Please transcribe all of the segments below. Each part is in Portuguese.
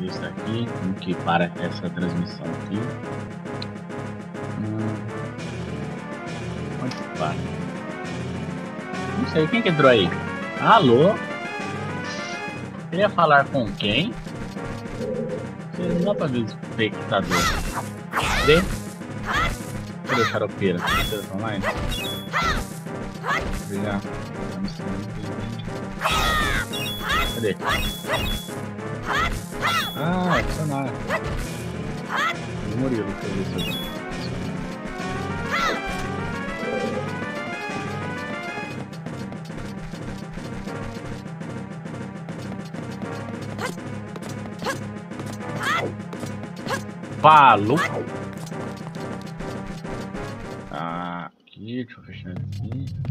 Isso aqui, que para essa transmissão aqui. Hum. Onde que para? Não sei, quem que entrou aí? Alô? Queria falar com quem? Não dá pra ver o espectador. Vê? Cadê o xaropeira? Você tá online? Obrigado. Cadê? Ah, adicionar. O Murilo, que eu vi. Falou! Tá aqui, deixa eu fechar aqui.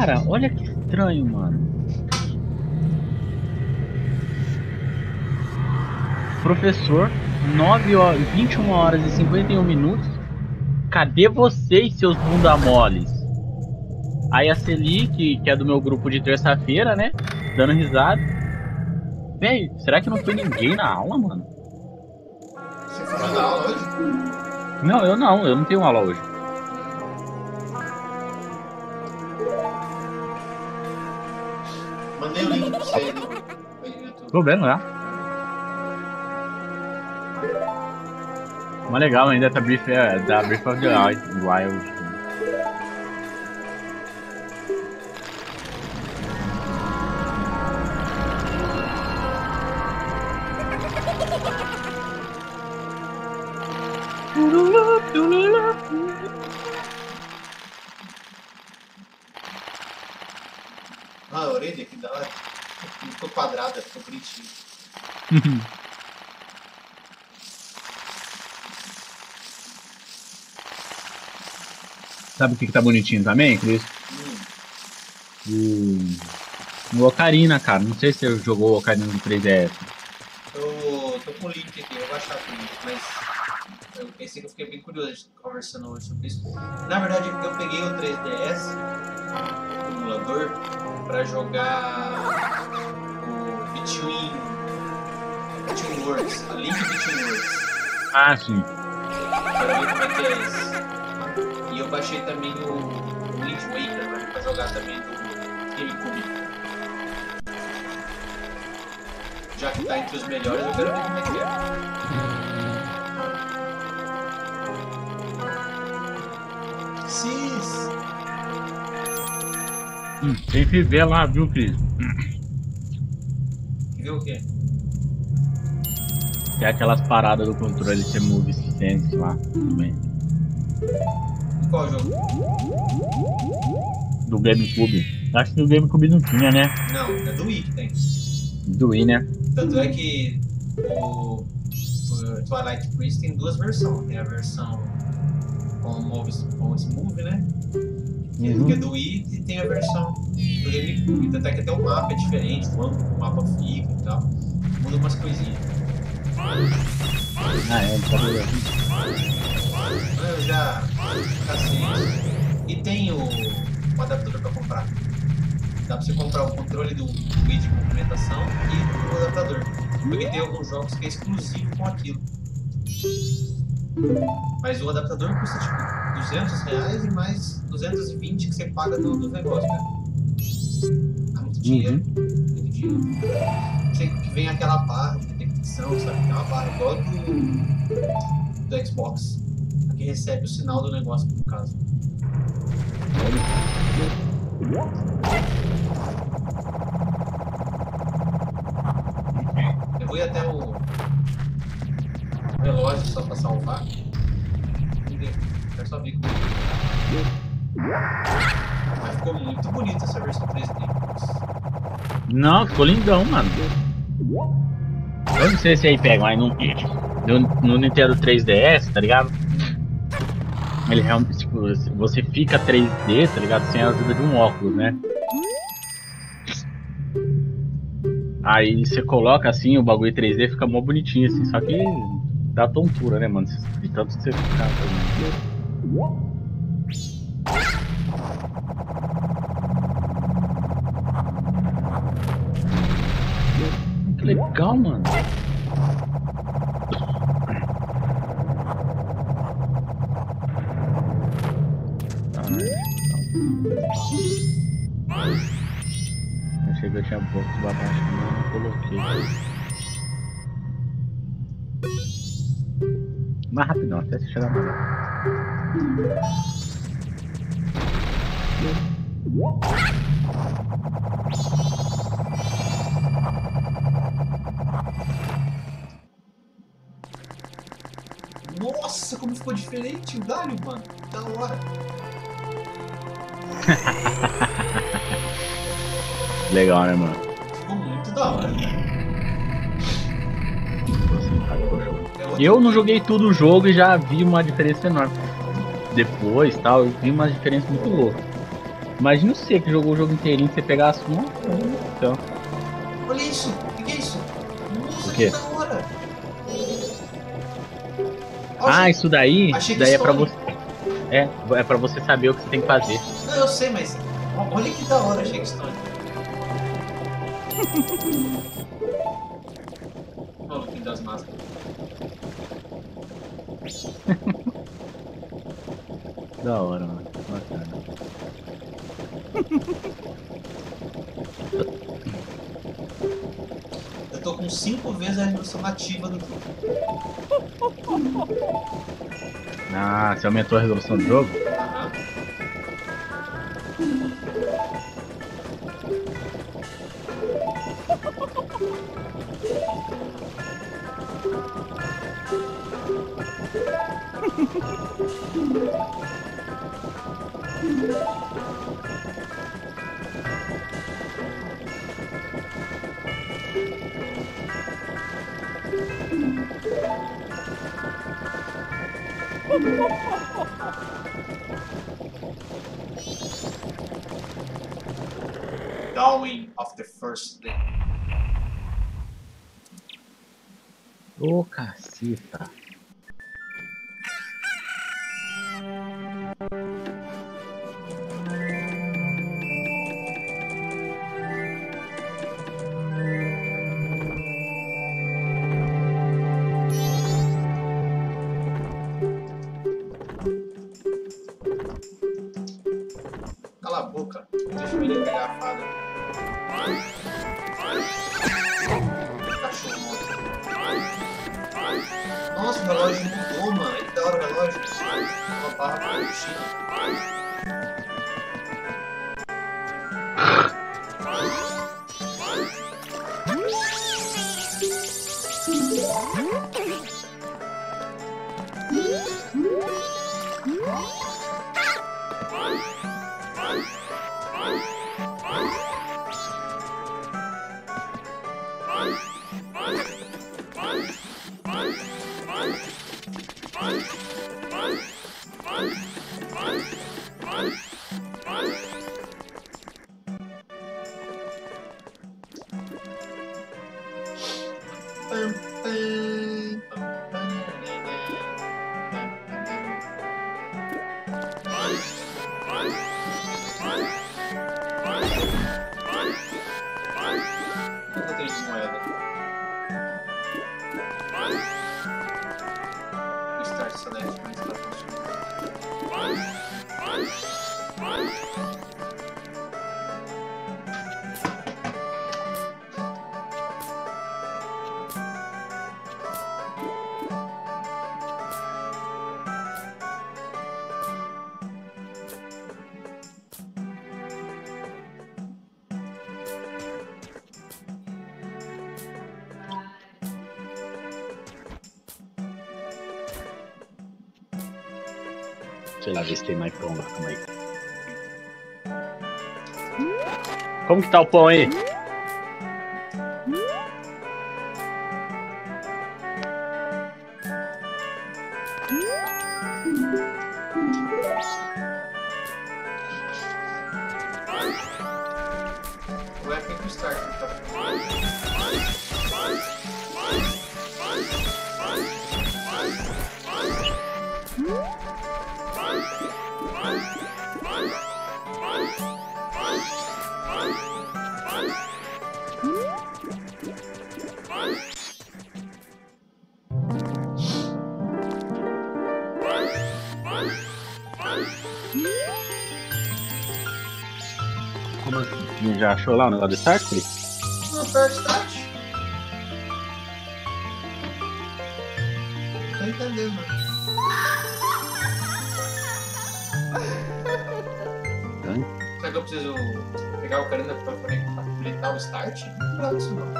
Cara, olha que estranho, mano. Professor, 9 horas, 21 horas e 51 minutos. Cadê vocês, seus bunda moles? Aí a Celi, que, que é do meu grupo de terça-feira, né? Dando risada. Véi, será que não foi ninguém na aula, mano? Você foi na aula hoje? Não, eu não, eu não tenho aula hoje. Tô vendo, né? Mas legal ainda tá Brief, é, da Brief of the Wild. Sabe o que, que tá bonitinho também, Cris? Hum. O, Ocarina, cara. Não sei se você jogou o Ocarina do 3DS. Eu tô com o link aqui, eu vou achar o link, mas eu pensei que eu fiquei bem curioso conversando hoje sobre isso. Na verdade, eu peguei o 3DS, o emulador, pra jogar o Between, Between Worlds, a Link Between Worlds, Ah, sim. pra ver como é que é isso. E eu baixei também o, o Wind Waker pra, jogar também do GameCube. Já que tá entre os melhores, eu quero ver como é que é. Cis! Hum, tem que ver lá, viu, Cris? Viu o quê? Tem aquelas paradas do controle ser Move Sense lá também. Qual jogo? Do GameCube. Acho que do GameCube não tinha, né? Não, é do Wii que tem. Do Wii, né? Tanto é que o, o Twilight Princess tem duas versões. Tem a versão com Move, com Smooth, né? É- Uhum. Que é do Wii e tem a versão do GameCube. Tanto é que até o mapa é diferente, o ângulo que o mapa fica e tal. Muda umas coisinhas. Ah, é, tá Eu já cacei. E tem o, o adaptador pra comprar. Dá pra você comprar o controle do Wii de movimentação e o adaptador. Porque tem alguns jogos que é exclusivo com aquilo. Mas o adaptador custa tipo 200 reais e mais 220 que você paga do, do negócio, cara. Ah, muito dinheiro. Muito dinheiro. Sei que vem aquela barra de detecção, sabe? Tem uma barra igual do, do Xbox. Que recebe o sinal do negócio, no caso. Eu vou ir até o relógio só pra salvar. Quero só ver como Mas ficou muito bonita essa versão 3D. Nossa. Não, ficou lindão, mano. Eu não sei se aí pega, mas no, no, no Nintendo 3DS, tá ligado? Ele realmente, tipo, você fica 3D, tá ligado? Sem a ajuda de um óculos, né? Aí você coloca assim, o bagulho 3D fica mó bonitinho, assim, só que dá tontura, né, mano? De tanto que você ficar. Legal, mano. Achei que eu tinha pouco de baixo, mas não coloquei. Mais rapidão, até você chegar lá. Nossa, mano. Da hora. Legal, né, mano? Ficou muito da hora, cara. É outro Eu não joguei tudo o jogo e já vi uma diferença enorme. Depois, tal, eu vi uma diferença muito louca. Imagina você que jogou o jogo inteirinho, você pegasse uma. Então, Olha isso. O que é isso? Nossa, O quê? Ah, isso daí, isso daí é pra você. É, é pra você saber o que você tem que fazer. Não, eu sei, mas olha que da hora, Shakestone. Maluquinho das máscaras. Da hora, mano. Bacana. Com 5 vezes a resolução nativa do jogo. Ah, você aumentou a resolução do jogo? Aham. Dawning of the first day. Ô, caceta. Tem mais pão lá. Calma aí. Como que tá o pão aí? Já achou lá o negócio do start, Cris? Não aperta start. Não tô entendendo. Será que eu preciso pegar o carinha pra conectar- o start? Não isso não.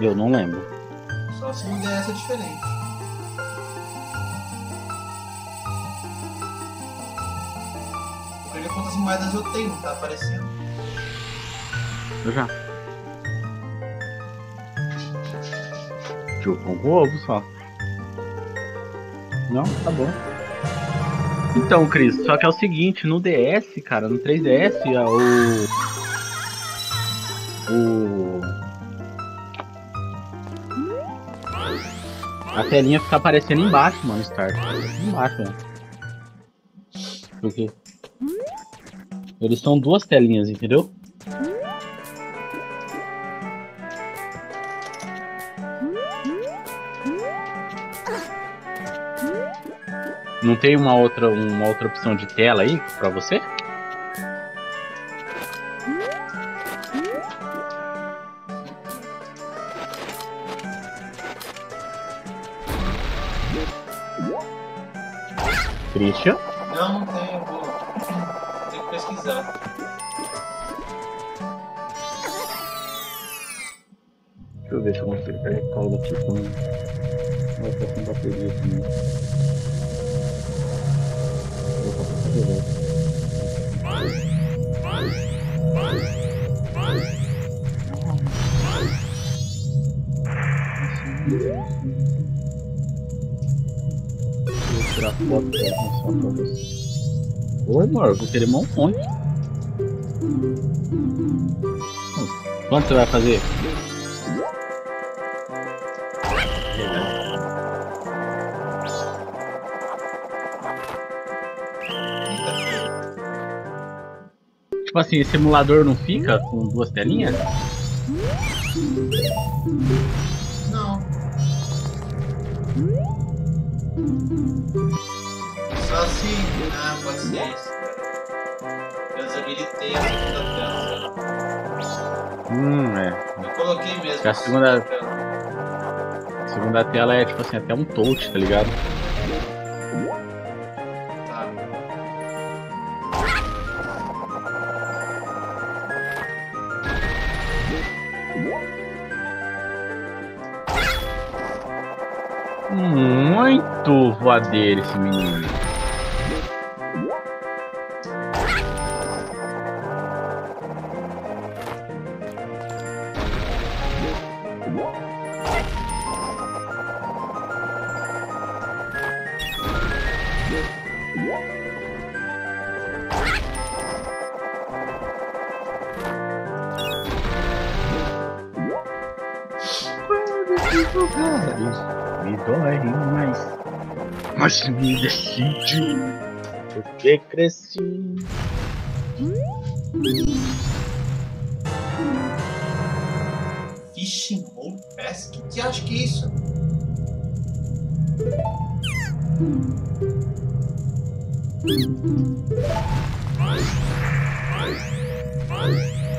Eu não lembro. Só se um DS é diferente. Moedas eu tenho, tá aparecendo. Eu já. Tipo, um ovo só. Não, tá bom. Então, Cris, só que é o seguinte, no DS, cara, no 3DS, a- o. O. A telinha fica aparecendo embaixo, mano, Start. Embaixo, mano. Por quê? Eles são duas telinhas, entendeu? Não tem uma outra, uma outra opção de tela aí pra você? Christian? Sem bateria também. Vou pra tirar foto dela mostrar pra você. Ô, amor, vou querer um monte. Quanto você vai fazer? Tipo assim, esse emulador não fica com duas telinhas? Não. Só se. Ah, pode ser isso, cara. Eu desabilitei a segunda tela. Hum, é. Eu coloquei mesmo. A segunda-. A segunda tela é tipo assim, até um touch, tá ligado? Muito voadeiro esse menino. Me dói mais, mas me decidi porque cresci. Fishing Hole Pass? O que você acha que é isso?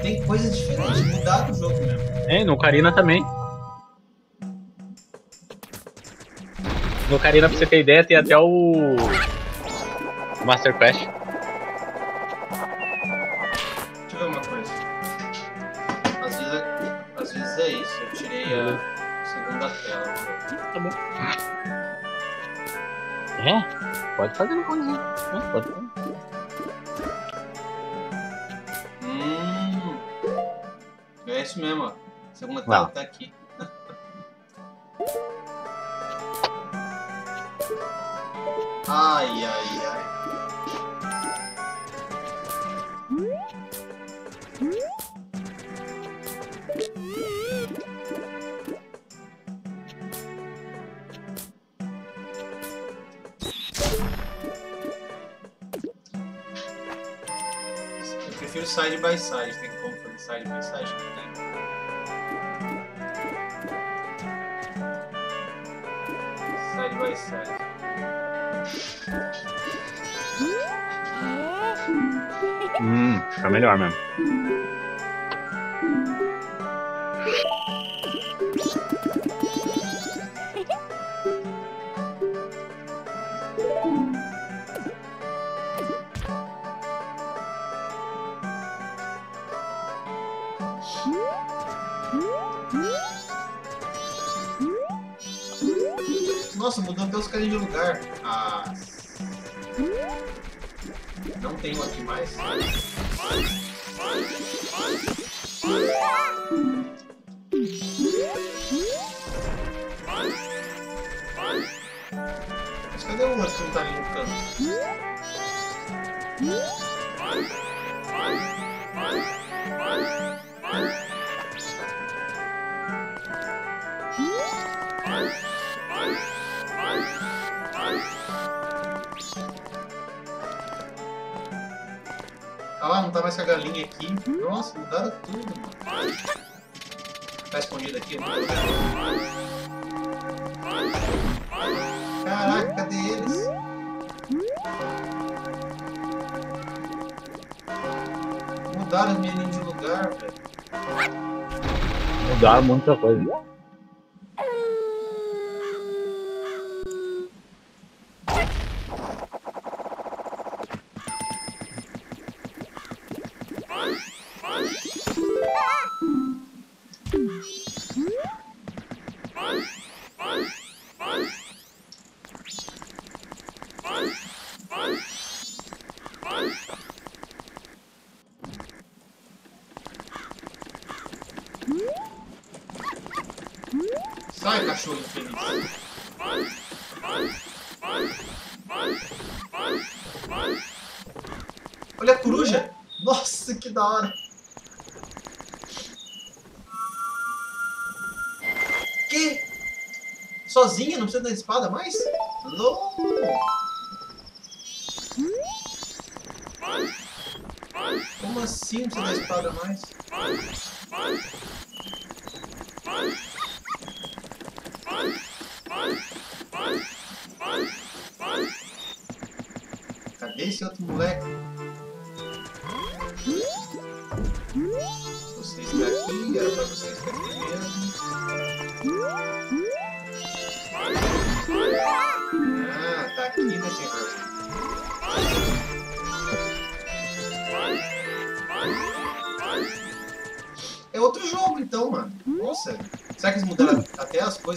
Tem coisas diferentes, mudaram o jogo mesmo. É, no Ocarina também. No Ocarina, pra você ter ideia, tem até o Master Quest. Deixa eu ver uma coisa. Às vezes, é- às vezes é isso, eu tirei a segunda tela. Tá bom. É? Pode fazer no fonezinho. É, pode fazer. Hum. É isso mesmo, ó. A segunda tela tá aqui. Ai, ai, ai. Eu prefiro side by side, tem como fazer side by side também. Side by side. Hum, fica melhor mesmo. Nossa, mudou até os carinhos de lugar. Ah. Não um aqui mais. Aqui. Nossa, mudaram tudo, mano. Tá escondido aqui, vendo. Caraca, cadê eles? Mudaram os meninos de lugar, velho. Mudaram muita coisa. Olha a coruja! Nossa, que da hora! Que? Sozinha? Não precisa da espada mais? Louco! Como assim não precisa da espada mais?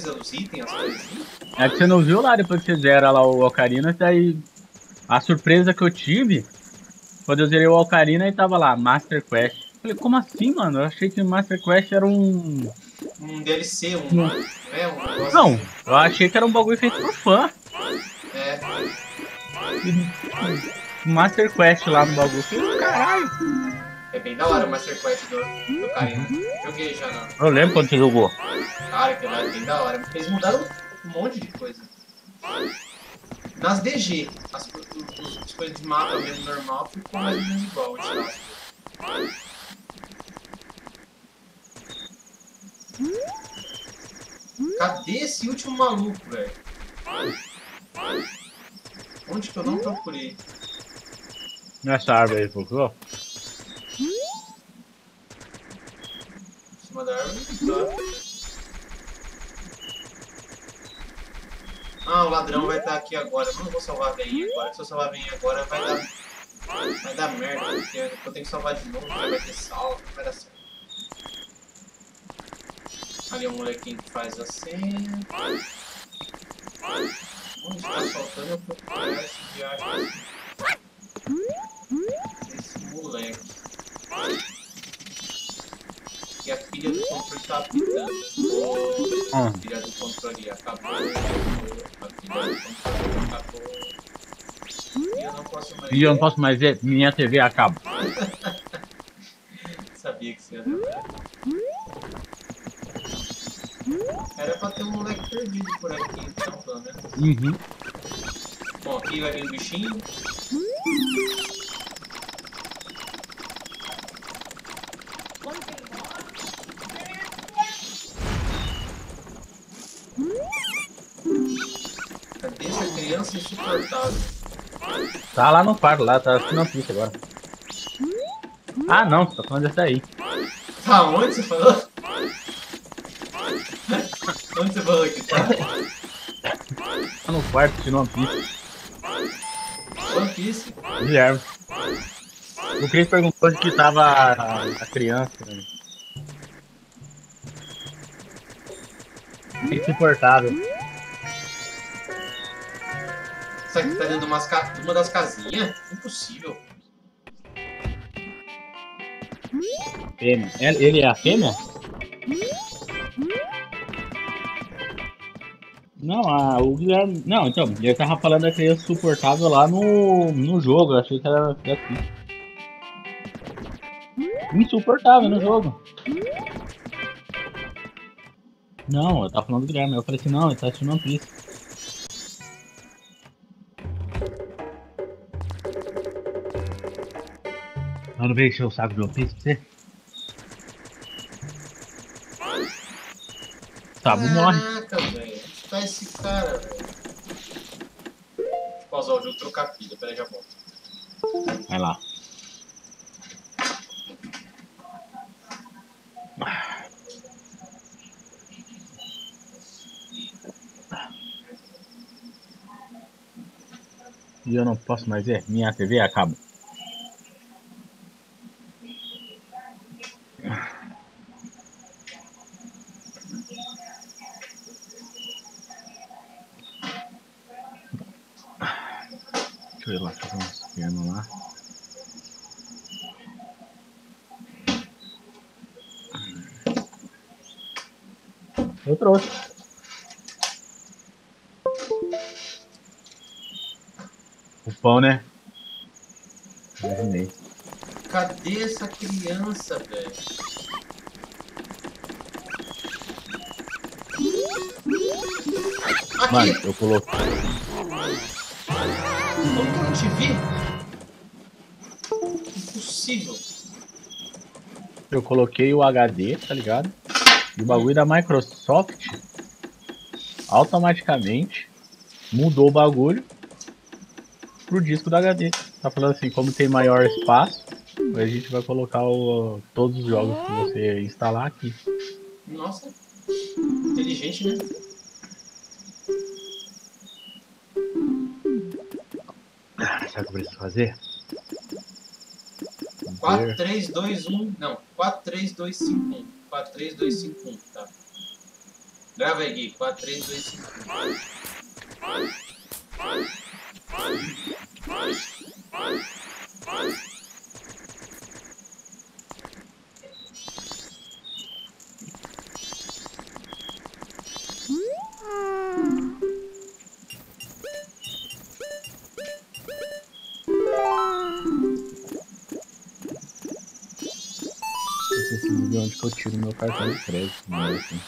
Os itens, as coisas assim? É que você não viu lá depois que você zera lá o Ocarina, daí a surpresa que eu tive quando eu zerei o Ocarina e tava lá, Master Quest. Falei, como assim, mano? Eu achei que Master Quest era um. Um DLC, um. É, um Não, assim. eu achei que era um bagulho feito por fã. É. E Master Quest lá no bagulho. Caralho. É bem da hora o Master Quest do, do Karina. Joguei já não. Eu lembro quando você jogou. Cara, lá é bem da hora. Eles mudaram um monte de coisa. Nas DG, as, os- as coisas de mapa mesmo normal ficou mais ou menos igual. As coisas. Cadê esse último maluco, velho? Onde que eu não procurei? Nessa árvore aí, procurou? Em cima da árvore? Tá. Ah, o ladrão vai estar aqui agora. Eu não vou salvar a veinha agora. Se eu salvar a veinha agora, vai dar. Vai dar merda, porque eu tenho que salvar de novo, vai ter salvo, vai dar certo. Ali é um molequinho que faz a senha. Onde está faltando eu esse viagem desse moleque. Que a filha do controle tá apitando. Ah. filha do controle acabou. A filha do controle acabou. E eu não posso mais. E eu não posso mais ver, minha TV acaba. Sabia que você ia lembrar. Era pra ter um moleque perdido por aqui, então, pelo menos. Uhum. Bom, aqui vai vir um bichinho. Criança insuportável? Tá lá no quarto, lá, tá assistindo a pista agora. Ah não, tá falando dessa aí. Tá onde você falou? onde você falou que tá? Tá no quarto assistindo uma pista. One Piece? Guilherme. O Cris perguntou de que tava a, a criança. Né? Insuportável. Que tá dentro de umas ca- uma das casinhas? Impossível. Fêmea. Ele é a fêmea? Não, a, o Guilherme. Não, então, ele tava falando da criança suportável lá no, no jogo. Eu achei que era aqui. Insuportável no jogo. Não, eu tava falando do Guilherme. Eu falei assim, não, ele tá assistindo One Piece. Mano, veio encher o saco de One Piece pra você? Sabu morre. Caraca, velho. Tá esse cara, velho? Deixa eu pausar o jogo e trocar a pilha. Pera aí, já volto. Vai lá. E eu não posso mais ver. Minha TV acaba. Deixa eu ir lá fazer uns pianos lá. Eu trouxe. O pão, né? Imaginei. Cadê essa criança, velho? Aqui! Mano, eu coloquei. Como que eu não te vi? Impossível. Eu coloquei o HD, tá ligado? E o bagulho da Microsoft automaticamente mudou o bagulho pro disco do HD. Tá falando assim, como tem maior espaço, a gente vai colocar o- todos os jogos que você instalar aqui. Nossa. Inteligente, né? Ah, Sabe o que eu preciso fazer? 4, Ver. 3, 2, 1. Não. 4, 3, 2, 5, 1. 4, 3, 2, 5, 1. Tá. Grava aí, Gui. 4, 3, 2, 5, 1. De onde que eu tiro meu cartão de crédito. Mas, assim.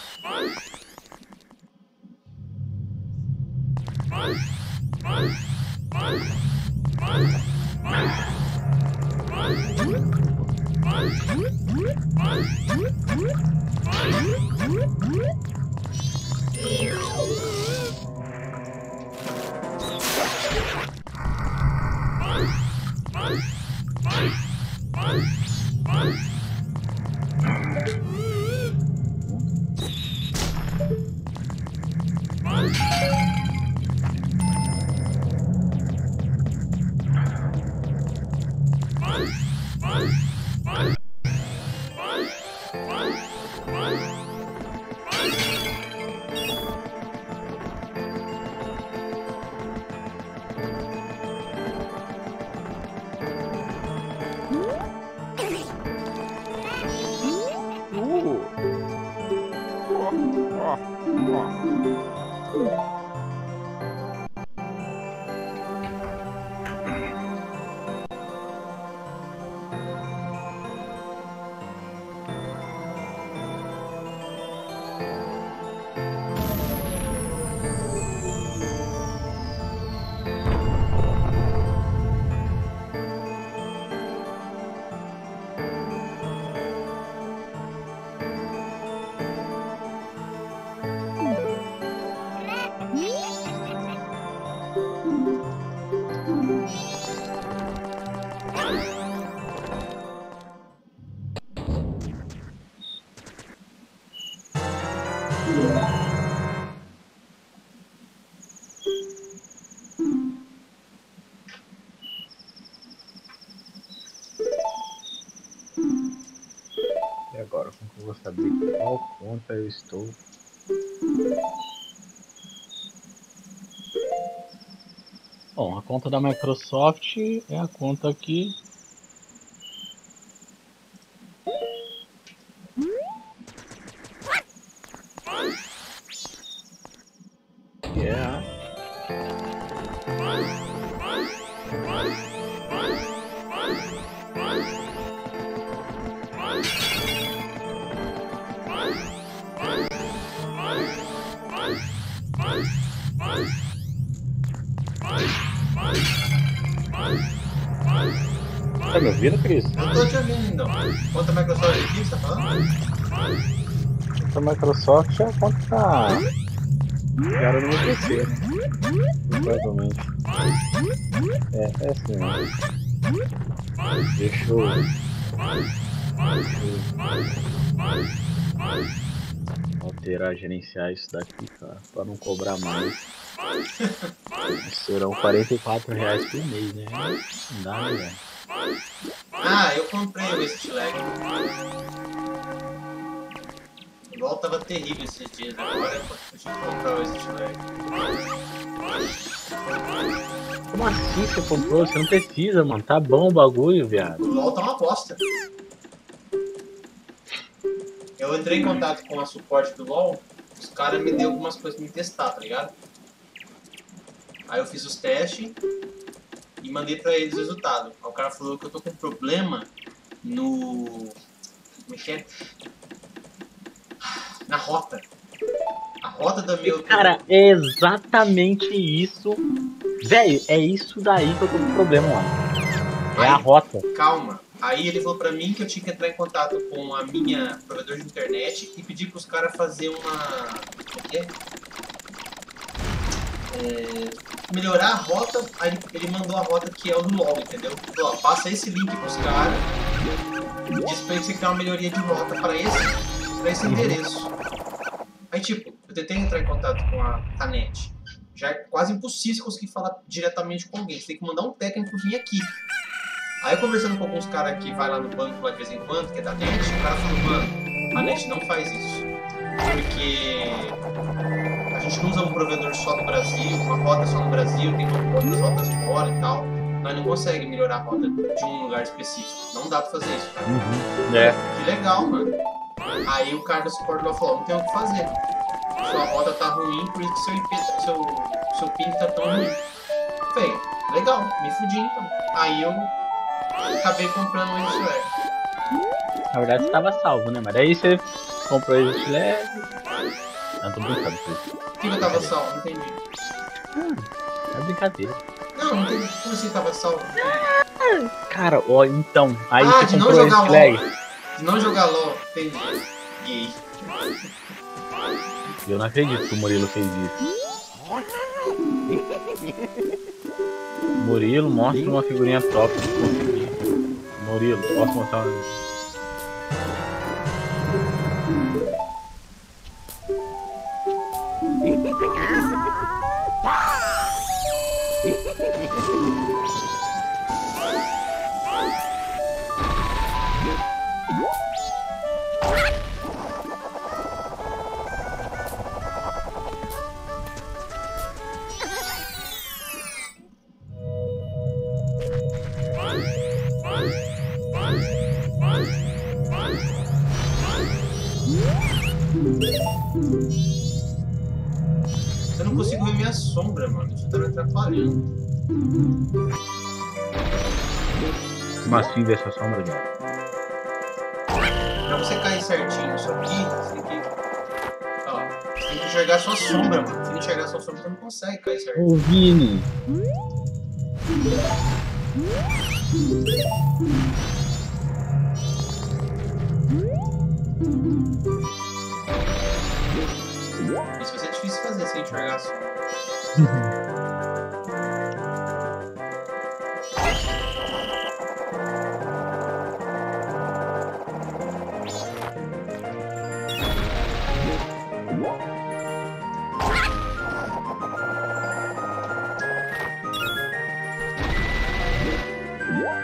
Eu estou. Bom, a conta da Microsoft é a conta que Microsoft é conta tá cara no PC, né? Provavelmente. É, é assim, né? Deixa eu... Deixa eu... Alterar, gerenciar isso daqui, cara, pra não cobrar mais. Serão 44 reais por mês, né? Não dá, né? Ah, eu comprei o. O LOL tava terrível esses dias, agora eu comprar o Lag. Como assim você comprou? Você não precisa, mano. Tá bom o bagulho, viado. O LOL tá uma bosta. Eu entrei em contato com a suporte do LOL, os caras me deu algumas coisas pra me testar, tá ligado? Aí eu fiz os testes, e mandei pra eles o resultado. o cara falou que eu tô com problema no. Como é que é? Na rota. A rota da meu. Cara, é exatamente isso. Velho, é isso daí que eu tô com problema lá. É a rota. Calma. Aí ele falou pra mim que eu tinha que entrar em contato com a minha provedor de internet e pedir pros caras fazer uma. Como é que é? é melhorar a rota, aí ele mandou a rota que é o do LoL, entendeu? Falou, ó, passa esse link pros caras diz pra ele que você quer uma melhoria de rota pra esse, pra esse endereço. Aí, tipo, eu tentei entrar em contato com a Tanet. Já é quase impossível conseguir falar diretamente com alguém. Você tem que mandar um técnico vir aqui. Aí, conversando com alguns caras que vai lá no banco lá de vez em quando, que é da NET, o cara falou, mano, a NET não faz isso. Porque a gente não usa um provedor só no Brasil, uma rota só no Brasil, tem outras rotas fora e tal. Nós não consegue melhorar a rota de um lugar específico. Não dá pra fazer isso. Uhum. É. Que legal, mano. Aí o cara do suporte falou, não tem o que fazer. Sua rota tá ruim, por isso que seu, IP, seu, seu ping tá tão ruim. Falei, legal, me fudi então. Aí eu acabei comprando o Exilé. Na verdade você tava salvo, né? Mas daí você comprou o Exilé. Não, tô brincando, filho que eu tava salvo? Não entendi. Hum, é brincadeira. Não, não entendi. Como assim tava salvo? Cara, ó, então. Aí ah, você comprou esse flag. De não jogar LOL, entendi. Gay. Eu não acredito que o Murilo fez isso. Murilo, mostra uma figurinha top que consegui. Murilo, posso mostrar uma. Sombra, mano. Isso tá me atrapalhando. Como assim dessa sombra, John? Pra você cair certinho isso aqui, você tem que. Ó, você tem que enxergar sua sombra, mano. Se não enxergar sua sombra, você não consegue cair certinho. Ô, Vini! Isso vai ser difícil fazer sem enxergar.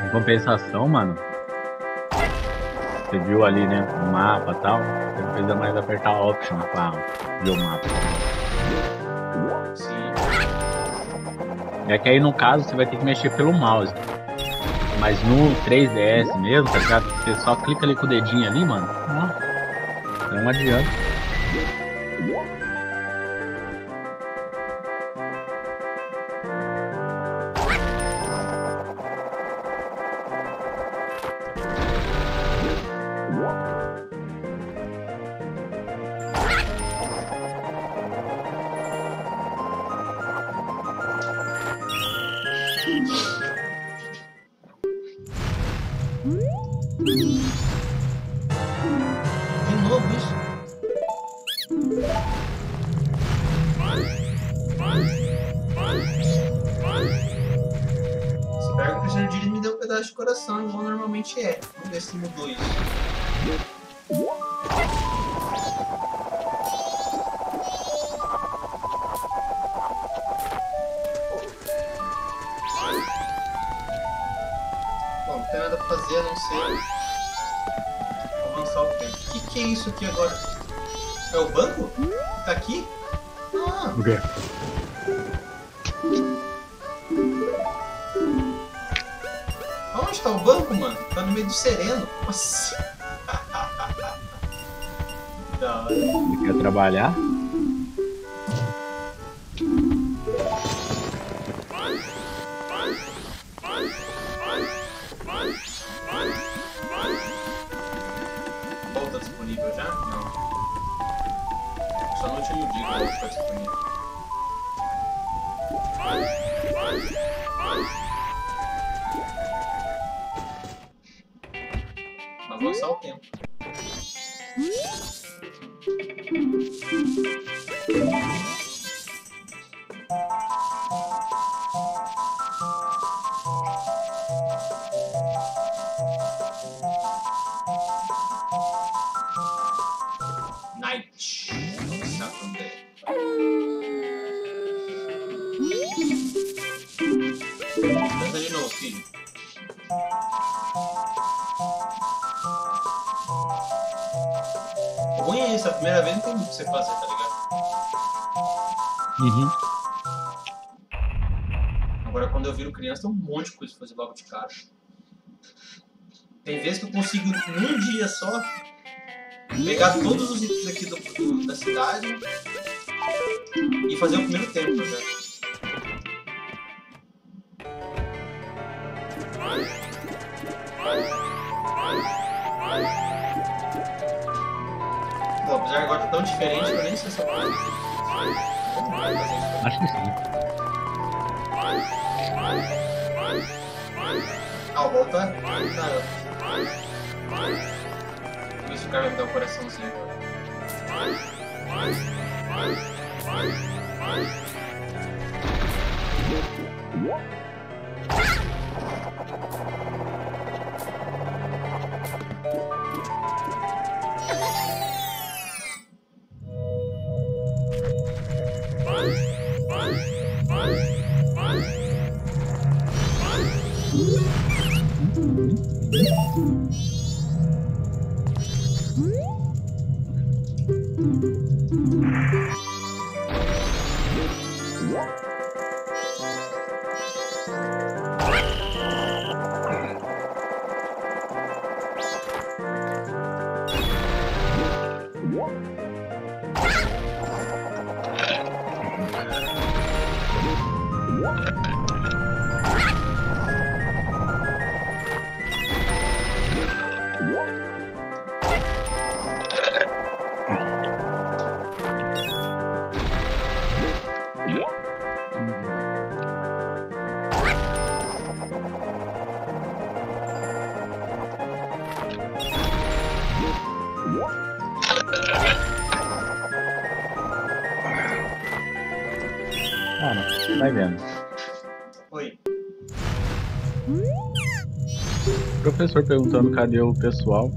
Em compensação, mano. Viu ali, né? O mapa e tal. Você não precisa mais apertar Option pra ver o mapa. Sim. É que aí no caso você vai ter que mexer pelo mouse. Mas no 3DS mesmo, tá ligado? Você só clica ali com o dedinho ali, mano. Ó, não adianta. Consigo num dia só pegar todos os itens aqui do, do- da cidade e fazer o primeiro tempo já. Bom, apesar agora tá tão diferente, eu nem sei se eu isso? Acho que sim. Ah, volta. Caramba. Vamos ver se o cara me dar um coraçãozinho agora. Professor perguntando cadê o pessoal.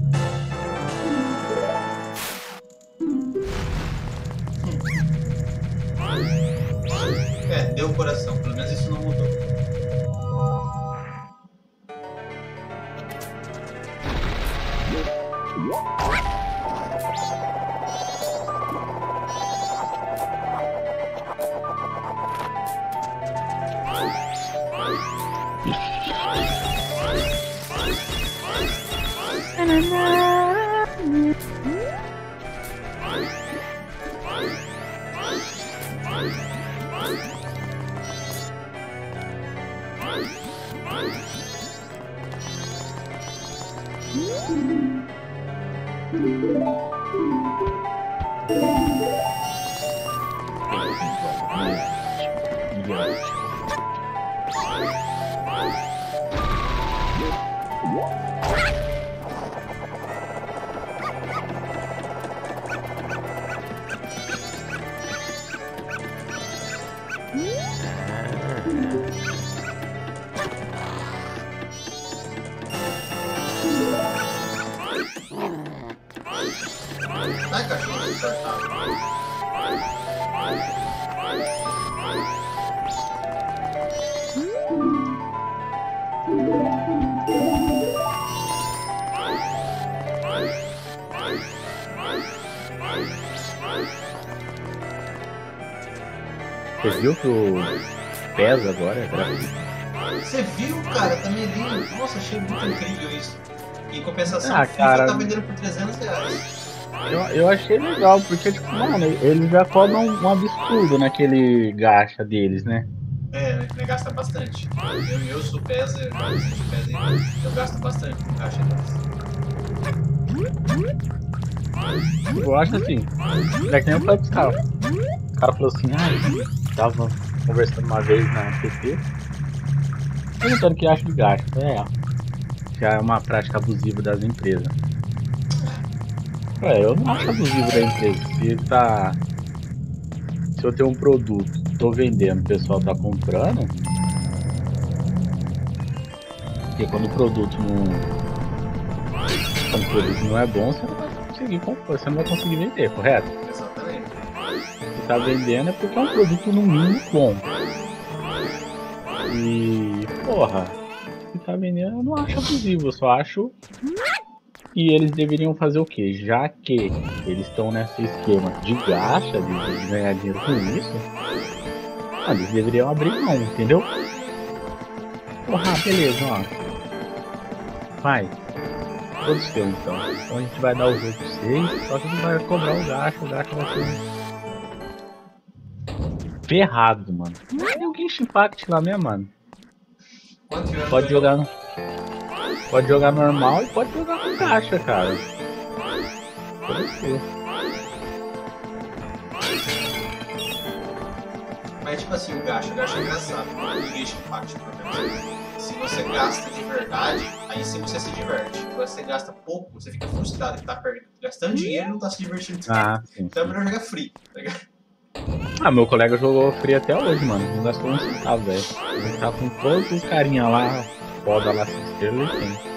Isso. Em compensação, Ah, cara. tá vendendo por 300 reais. Eu, eu achei legal, porque, tipo, mano, eles já cobram um absurdo naquele gacha deles, né? É, né, gasta bastante. Eu, eu sou PES, eu gasto bastante com caixa deles. Eu acho assim, é que nem eu falei pros caras. O cara falou assim, ah, tava conversando uma vez na PT, perguntando o que acha de gacha. É, já é uma prática abusiva das empresas. É, eu não acho abusivo da empresa. Se tá. Se eu tenho um produto, tô vendendo, o pessoal tá comprando. Porque quando o produto não. Quando o produto não é bom, você não vai conseguir comprar, você não vai conseguir vender, correto? Exatamente. Se tá vendendo é porque é um produto no mínimo bom. E porra, se tá vendendo eu não acho abusivo, eu só acho que eles deveriam fazer o quê? Já que eles estão nesse esquema de gacha, de, ganhar dinheiro com isso, ah, eles deveriam abrir mão, entendeu? Porra, beleza, ó. Vai. Todos seus então. Então a gente vai dar o jogo pra vocês, só que não vai cobrar o gacha, o gacha vai ser ferrado, mano. Tem o Genshin Impact lá mesmo, mano. Pode jogar no... Pode jogar normal e pode jogar com caixa, cara. Pode ser. Mas tipo assim, o gacha, o gacha é engraçado. O Genshin Impact, pelo. Se você gasta de verdade, aí sim você se diverte. Quando você gasta pouco, você fica frustrado que tá perdendo, gastando dinheiro e não tá se divertindo. Ah, sim. Então é melhor jogar free, tá ligado? Ah, meu colega jogou free até hoje, mano. Não gastou um centavo, velho. Ele tá com todos os carinha lá, foda lá, se estrela ele tem.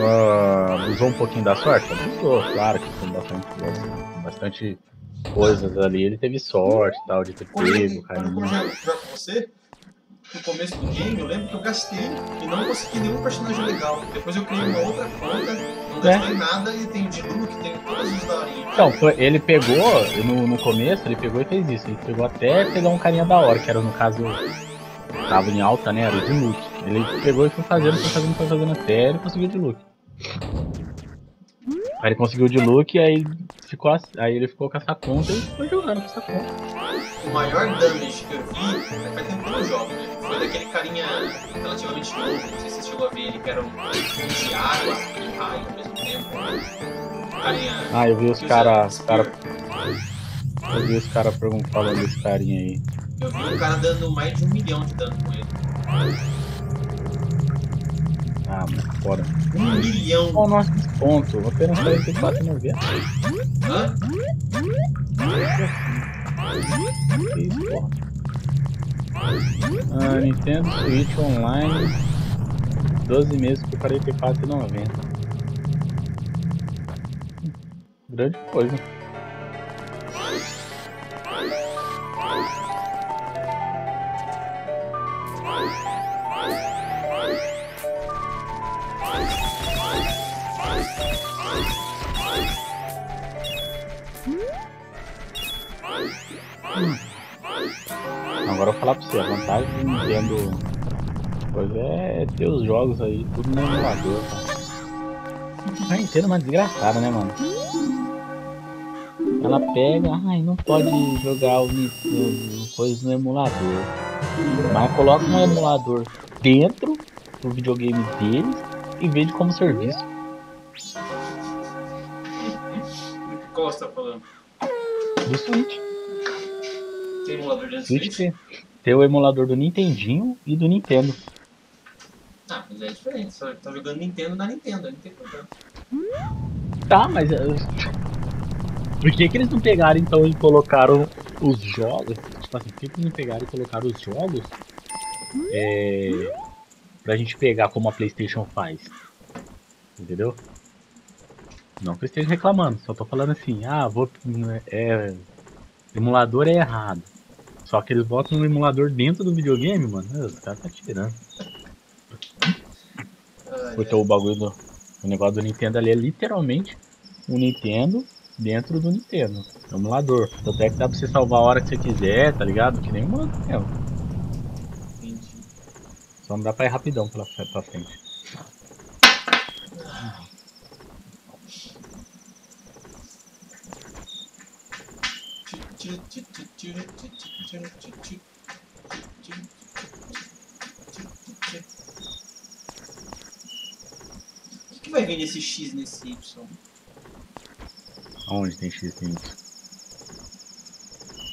Ah, usou um pouquinho da sorte? Usou, claro que tem bastante, bastante coisas ali. Ele teve sorte e tal, de ter pego, carinho. com você, no começo do game, eu lembro que eu gastei e não consegui nenhum personagem legal. Depois eu criei uma outra conta, não gastei nada e tenho de Luke, tenho todos os daorinhos. Então, foi- ele pegou, no, no começo, ele pegou e fez isso. Ele pegou até pegar um carinha da hora, que era no caso, tava em alta, né? Era o de Luke. Ele pegou e foi fazendo, foi fazendo, foi fazendo até ele conseguiu de Luke. Aí ele conseguiu de Luke e aí ficou aí ele ficou com essa conta e foi jogando com essa conta. O maior damage que eu vi, faz tempo que eu jogo, né? Foi daquele carinha relativamente novo, não sei se você chegou a ver ele, que era um de água e raio ao mesmo tempo. Carinha. Ah, eu vi os que cara, eu vi os cara pergun- falando desse carinha aí. Eu vi um cara dando mais de um milhão de dano com ele. Ah, mano, foda. Um milhão! Qual o nosso desconto? Apenas 44,90. Hã? Que isso, porra. Ah, Nintendo Switch Online 12 meses por R$ 44,90. Grande coisa. Falar pra você, a vantagem do Nintendo coisa é ter os jogos aí, tudo no emulador, tá? A Nintendo é uma desgraçada, né, mano? Ela pega, ai, não pode jogar o, o coisa no emulador. Mas coloca um emulador dentro do videogame deles e vende como serviço. Qual você tá falando? Do Switch. Tem emulador de Switch? Switch tem o emulador do Nintendinho e do Nintendo. Ah, mas é diferente. Só tá jogando Nintendo na Nintendo, não tem problema. Tá, mas. eh, Por que, que eles não pegaram então e colocaram os jogos? Tipo assim, por que, que eles não pegaram e colocaram os jogos? É. Pra gente pegar como a Playstation faz. Entendeu? Não que eu esteja reclamando, só tô falando assim, ah, vou. É. Emulador é errado. Só que eles botam um emulador dentro do videogame, mano. Meu, Os caras tá tirando. Porque o bagulho do. O negócio do Nintendo ali é literalmente o Nintendo dentro do Nintendo. É um emulador. Tanto é que dá pra você salvar a hora que você quiser, tá ligado? Que nem uma. É, entendi. só não dá pra ir rapidão pela, pra frente. O que, vai vir nesse X nesse Y? Onde tem X tem Y?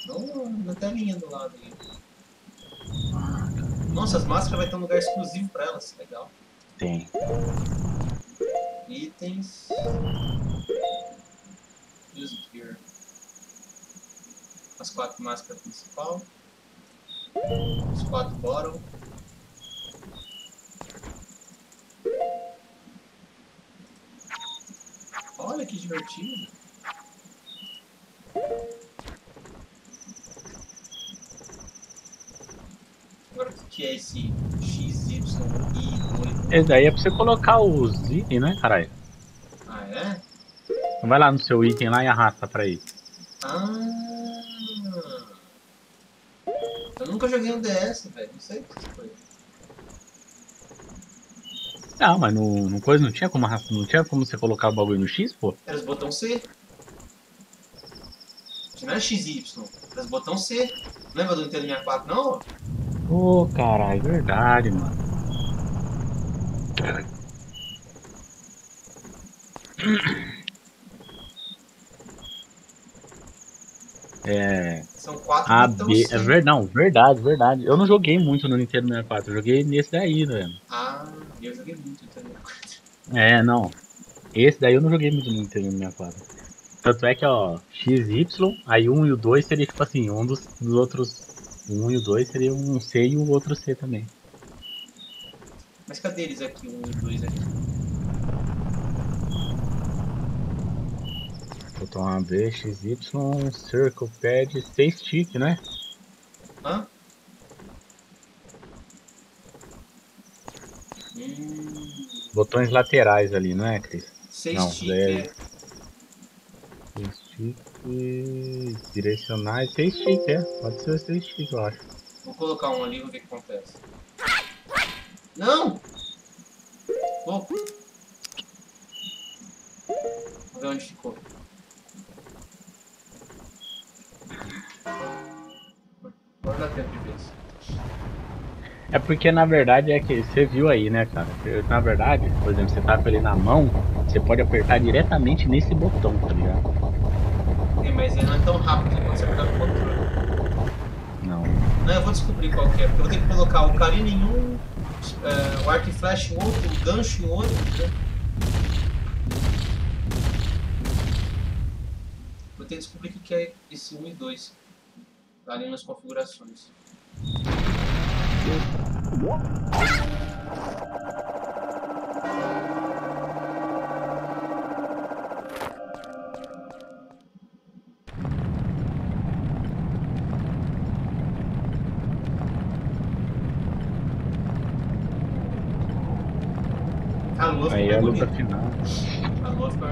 Não, na telinha do lado aí. Nossa, as máscaras vai ter um lugar exclusivo pra elas, legal. Tem. Itens. Use gear. As quatro máscaras principal. Os quatro bottom. Olha que divertido. Agora o que é esse X, Y, I, 8? Esse daí é pra você colocar os itens, né, caralho? Ah, é? Então vai lá no seu item lá e arrasta pra aí. Ah. Eu nunca joguei um DS, velho. Não sei o que foi. Não, mas no, no coisa não tinha como arrastar, não tinha como você colocar o bagulho no X, pô. Era os botão C. Não era XY. Era os botão C. Lembra do Nintendo 64, não? Ô, caralho, é verdade, mano. É. São quatro A, botão B. É verdade, verdade, verdade. Eu não joguei muito no Nintendo 64, eu joguei nesse daí, velho. Ah, eu joguei muito Nintendo 64. É, não. Esse daí eu não joguei muito no Nintendo 64. Tanto é que, ó, XY, aí um e o 2 seria tipo assim, um dos, dos outros. Um e o 2 seria um C e o outro C também. Mas cadê eles aqui, um e dois aqui? Botão A, B, XY, Circle Pad, 6 stick, né? Hã? Botões laterais ali, não é, Cris? seis Não, stick, daí- é. 6 stick. Direcionais, 6 stick, é. Pode ser 6 stick, eu acho. Vou colocar um ali e vou ver o que acontece. Não! Vou. Vamos ver onde ficou. Tempo de. É porque na verdade é que você viu aí, né, cara? Na verdade, por exemplo, você tá com ele na mão, você pode apertar diretamente nesse botão, tá ligado? É, mas ele não é tão rápido quanto você apertar no controle. Não. Não, eu vou descobrir qual que é, porque eu vou ter que colocar o carino em um, é, o arco e flash em outro, o gancho em outro. entendeu? Que descobrir o que é esse 1 e 2. Tá ali nas configurações. A lua Aí é a luta final. A lua ficou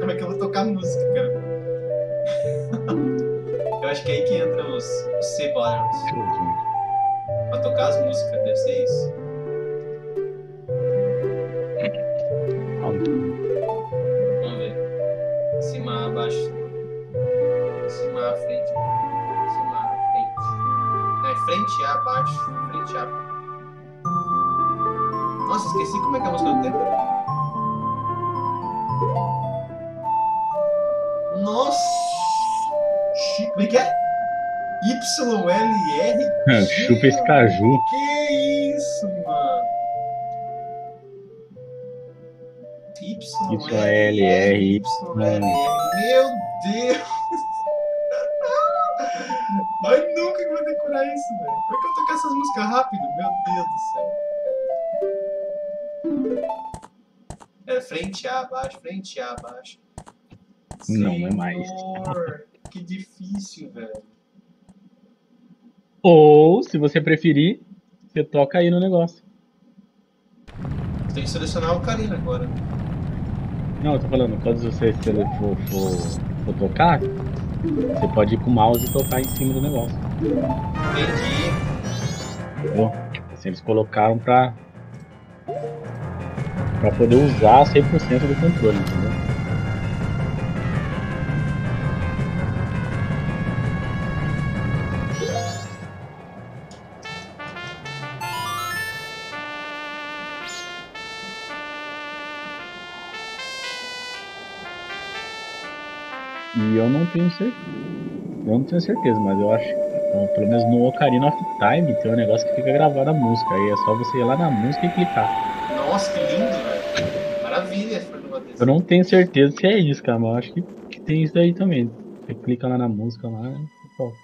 Como é que eu vou tocar música, cara? eu acho que é aí que entra os, os ver. Pra tocar as músicas, deve ser isso. Vamos ver. Cima, baixo. Cima, frente. Cima, frente. Não, é frente, A, baixo. Frente, A. Nossa, esqueci como é que é a música do tempo. É que é? YLR? Chupa esse caju. Que isso, mano? YLR, YLR. Meu Deus! Mas nunca que vou decorar isso, velho. Como é que eu tocar essas músicas rápido? Meu Deus do céu. É frente A, baixo, frente A, baixo. Não, é mais. Que difícil, velho. Ou, se você preferir, você toca aí no negócio. Tem que selecionar o Karina agora. Não, eu tô falando, quando você se- for, for, for tocar, você pode ir com o mouse e tocar em cima do negócio. Entendi. Entendeu? Assim, eles colocaram pra, pra poder usar 100% do controle, entendeu? Não tenho certeza. Eu não tenho certeza, mas eu acho. Então, pelo menos no Ocarina of Time tem um negócio que fica gravado a música. Aí é só você ir lá na música e clicar. Nossa, que lindo, velho. Maravilha. Eu não tenho certeza se é isso, cara, mas eu acho que, que tem isso daí também. Você clica lá na música lá e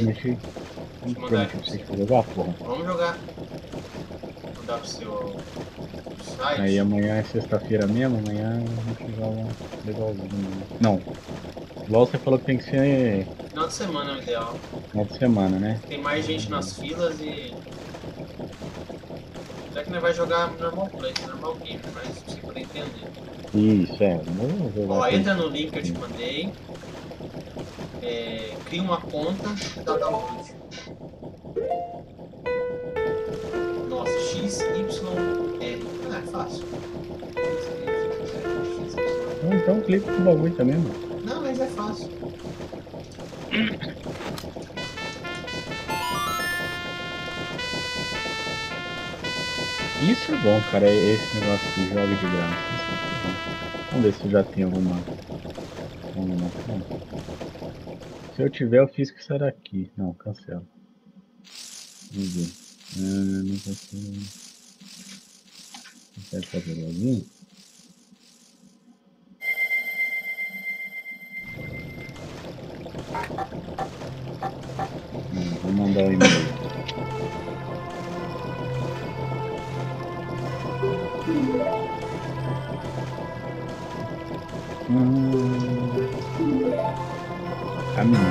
uma Não, conta. prometi. Não prometi pra você que você jogar, porra. Vamos jogar. Vou mandar pro seu site. Aí amanhã é sexta-feira mesmo, amanhã a gente joga legalzinho. né? Não. LOL você falou que tem que ser Final de semana é o ideal. final de semana, né? Tem mais gente nas filas e. Até que não vai jogar normal play, normal game, mas pra você poder entender. Isso, é. Vou jogar Ó, entra no link que eu te mandei. É, cria uma conta e dá download. Nossa, X, Y, R. Ah, é fácil. Então clica no bagulho também, mano. Não, mas é fácil. Isso é bom, cara, é esse negócio de joga de graça. É Vamos ver se eu já tenho alguma. alguma se eu tiver, eu fiz que será aqui. Não, cancela. Vamos ver. Ah, não consigo. Consegue fazer login? Hum, vou mandar um e-mail. Hum, caminhão.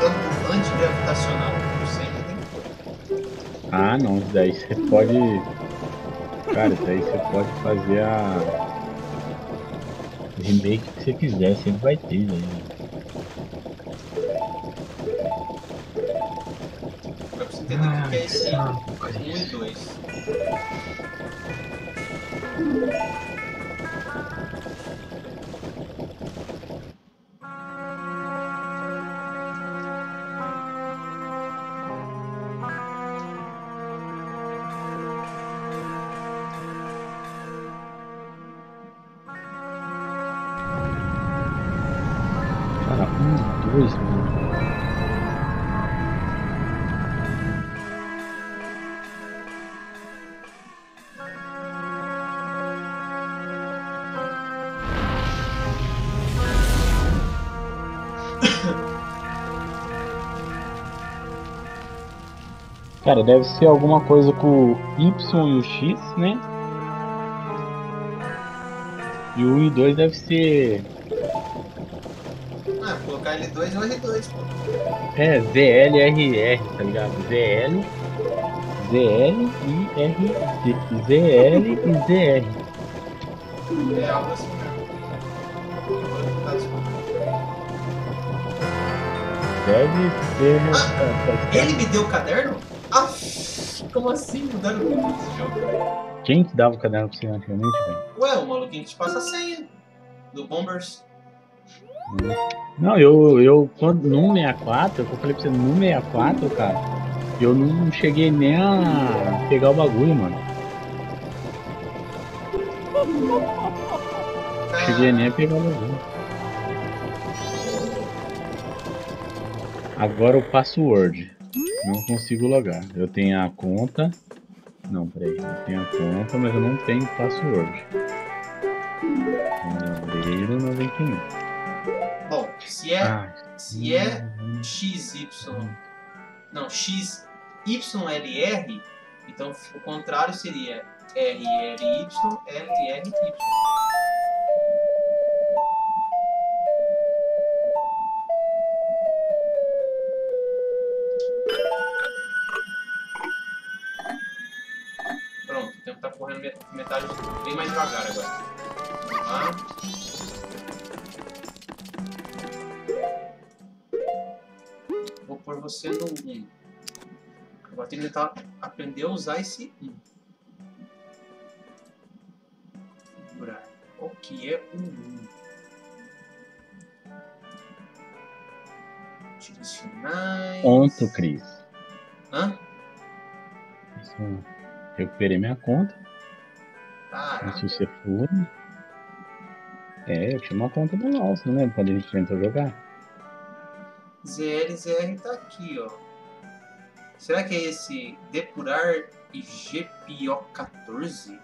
Campo antigravitacional. Você ainda tem que pôr. Ah, não, daí você pode. Cara, isso daí você pode fazer a. o remake que você quiser, sempre vai ter aí. Pra você entender o que é esse 1 e 2. Cara, deve ser alguma coisa com o Y e o X, né? E o 1 e 2 deve ser. Ah, colocar L2 é o R2, pô. É, ZLRR, tá ligado? ZL, ZL e R, Z- ZL e ZR. É algo assim as coisas. Deve ser. tá Ele me deu o caderno? Ah, como assim mudaram tudo nesse jogo? Quem que dava o caderno pra você antigamente, velho? Ué, o maluquinho que te passa a senha do Bombers. Não, eu, eu quando, no 64, eu falei pra você, no 64, cara, eu não cheguei nem a pegar o bagulho, mano. Cheguei nem a pegar o bagulho. Agora o password. Não consigo logar. Eu tenho a conta. Não, peraí. Eu tenho a conta, mas eu não tenho password. Janeiro 91. Bom, se é, Ah, se é XY. Não, XYLR, então o contrário seria RLY, LRY. Tentar aprender a usar esse 1. Configurar. O que é um 1? Direcionais. Ponto, Cris. Hã? Isso, Recuperei minha conta. Caraca. Se você for. É, eu tinha uma conta do você não lembra quando a gente tentou jogar? ZLZR tá aqui, ó. Será que é esse depurar IGPO14?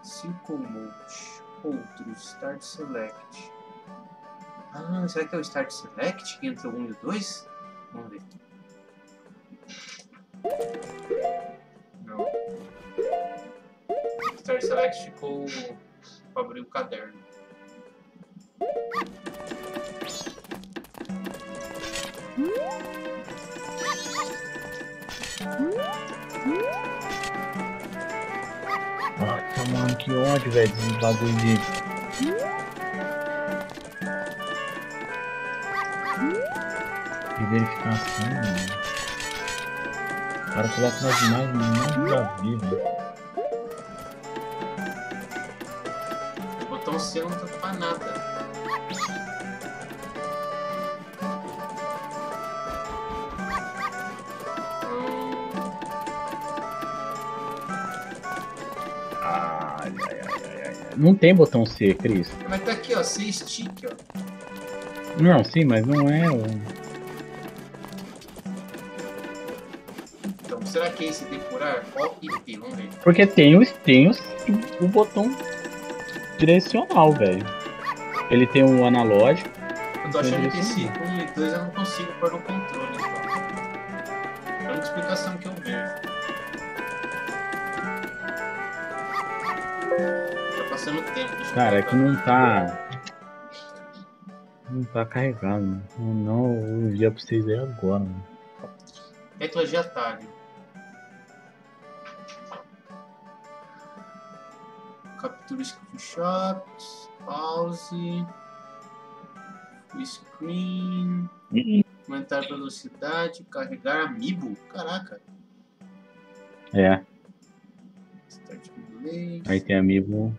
Circle Mode. Outros. Start Select. Ah, será que é o Start Select que entra o 1 e o 2? Vamos ver. Não. Start Select ficou para abrir o caderno. Nossa, mano, que ódio, velho, desses bagulho de. De verificação, mano. O cara coloca umas imagens mais da vida. O botão C não tá pra nada. Não tem botão C, Cris. Mas tá aqui, ó, C stick, ó. Não, sim, mas não é. o- Então, será que é esse depurar? Ó, IP, vamos ver. Porque tem, os, tem os, o botão direcional, velho. Ele tem um analógico. Eu tô achando que esse 1 e 2 eu não consigo pôr no controle, Passando tempo. deixa eu Cara, é que não tá. Não tá carregado. Não, não eu enviar pra vocês aí agora, mano. Tecla de atalho. Captura screenshots. Pause. Full screen. Aumentar velocidade. Carregar amiibo. Caraca. É, aí tem amigo.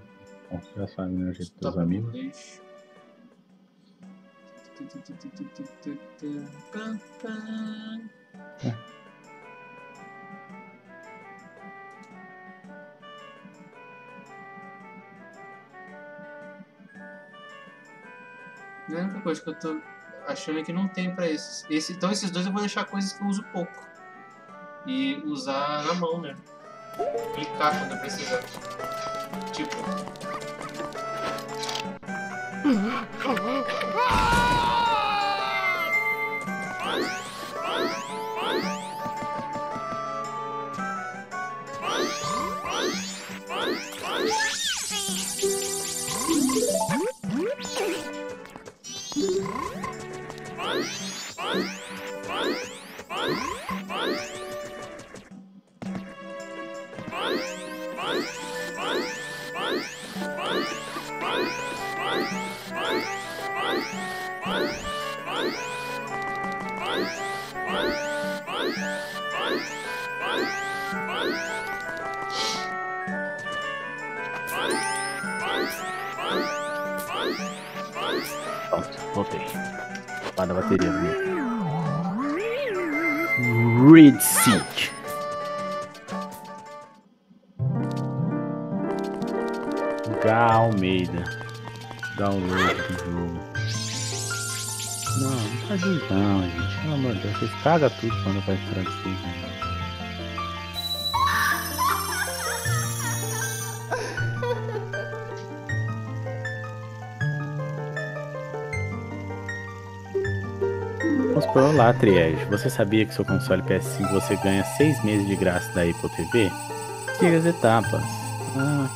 Bom, já sabe, né? Jeito dos amigos. Pam. A única coisa que eu tô achando é que não tem pra esses. Esse, então esses dois eu vou deixar coisas que eu uso pouco. E usar na mão, né? Clicar quando precisar. Tipo, Faz isso não, gente. Pelo amor de Deus, vocês cagam tudo quando vai traduzir. Né? Vamos lá, Triege. Você sabia que seu console PS5 você ganha 6 meses de graça da Apple TV? Siga as etapas. Ah.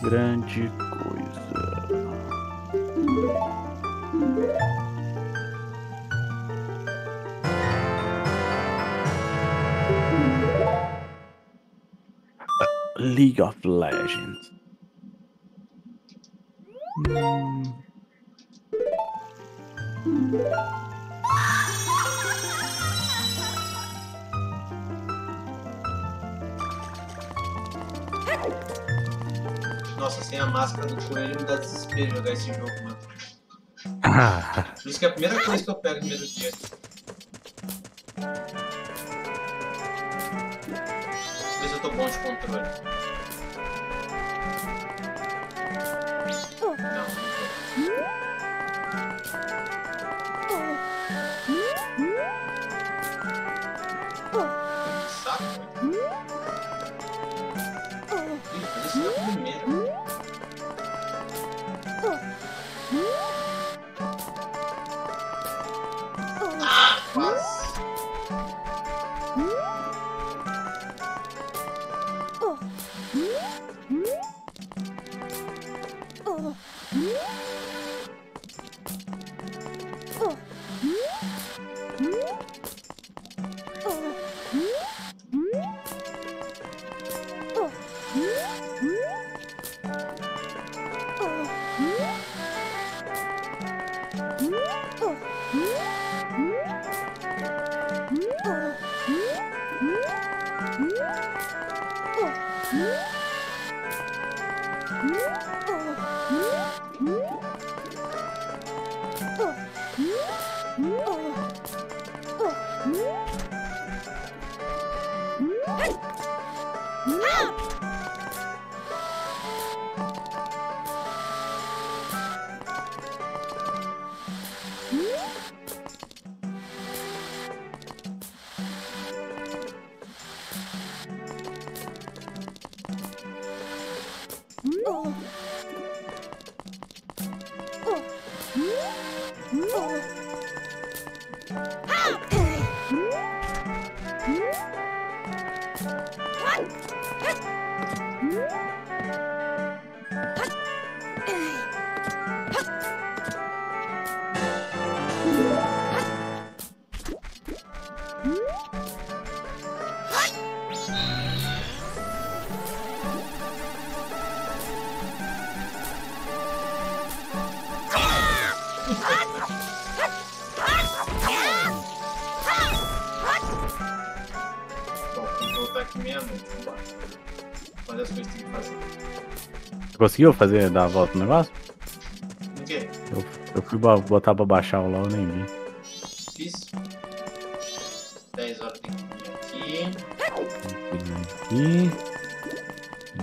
Grande League of Legends. Hum. nossa, sem a máscara do coelho me dá desespero jogar esse jogo, mano. Por isso que é a primeira coisa que eu pego no mesmo dia. Conseguiu fazer, dar a volta no negócio? O quê? Eu, eu fui bo- botar pra baixar o LOL, eu nem vi. Fiz. 10 horas tem que vir aqui. Aqui. E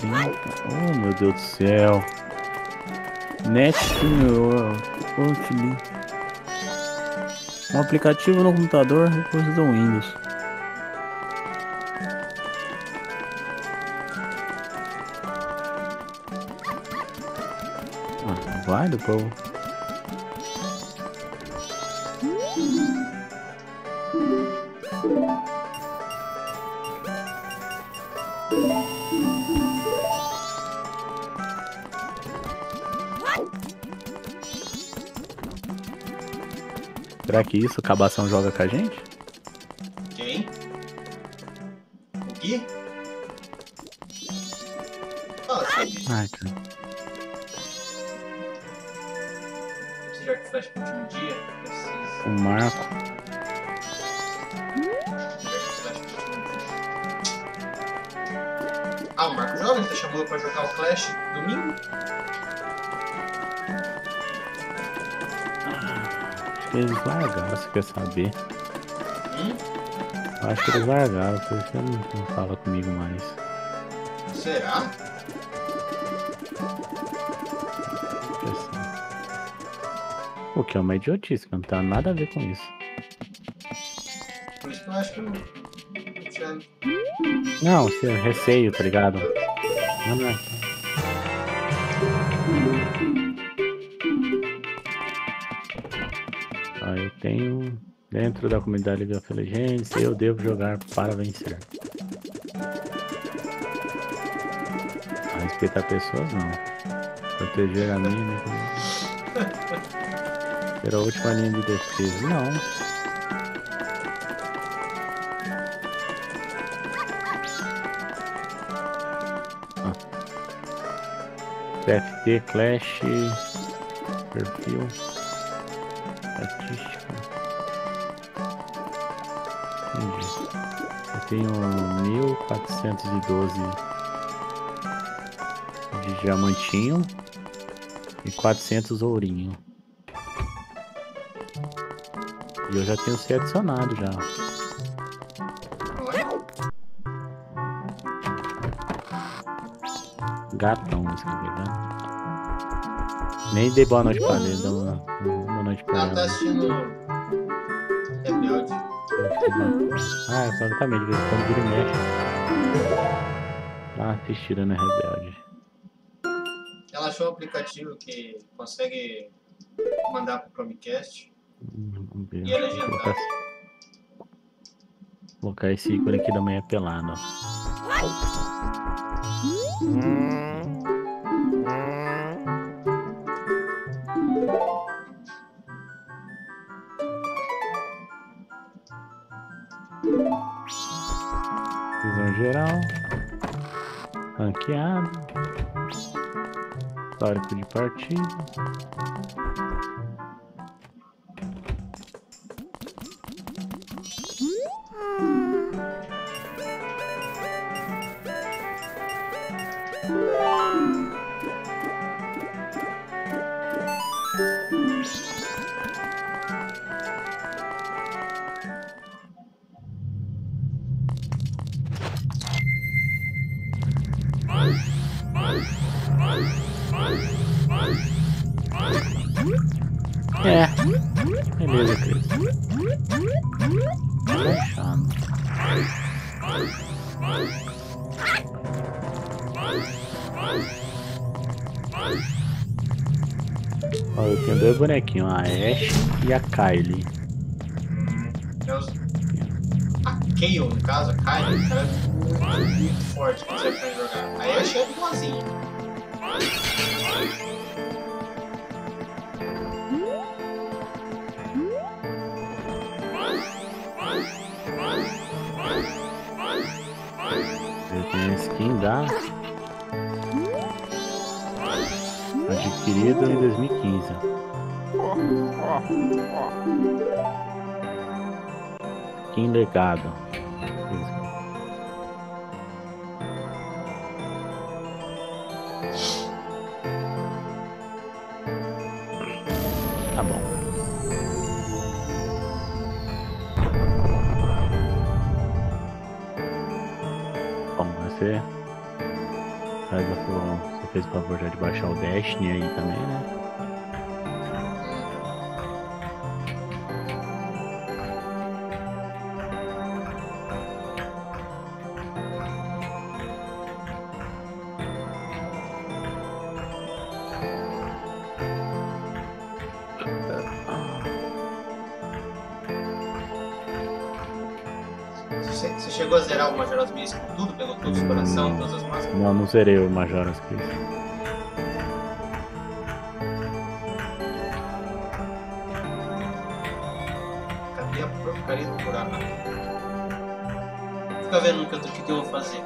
30. Oh, meu Deus do céu. Net Senhor. Um aplicativo no computador e coisas do Windows. Povo. Será que isso, Cabação joga com a gente? Quer saber? Hum? Acho que eles largaram, porque não, não fala comigo mais. Será? O que é uma idiotice, não tem nada a ver com isso. Por isso que eu acho que não. não tinha- Não, se é receio, tá ligado? Não, não. Ó, eu tenho dentro da comunidade League of Legends, eu devo jogar para vencer. A respeitar pessoas não. Proteger a minha comunidade. Ser a última linha de defesa. Não. TFT, Clash, perfil, tenho 1412 de diamantinho e 400 ourinho. E eu já tenho ser adicionado já. Gatão, escrevi, né? Nem dei boa noite pra ele, dá uma, boa noite pra Ela tá ela. assistindo. Rebelde. Ah, exatamente, de vez em quando vira e mexe. Tá assistindo na Rebelde. Ela achou um aplicativo que consegue mandar pro Chromecast Hum, e é Vou legendado. colocar, vou colocar esse ícone aqui da manhã pelado, ó. Geral. Ranqueado. Histórico de partida. E Legado. Tá bom. Bom, você você fez o favor já de baixar o Destiny aí também, né? Coração, todas as máscaras? Não, não serei o Majora's Mask. Cadê a porcaria do buraco? Fica vendo o que eu vou fazer.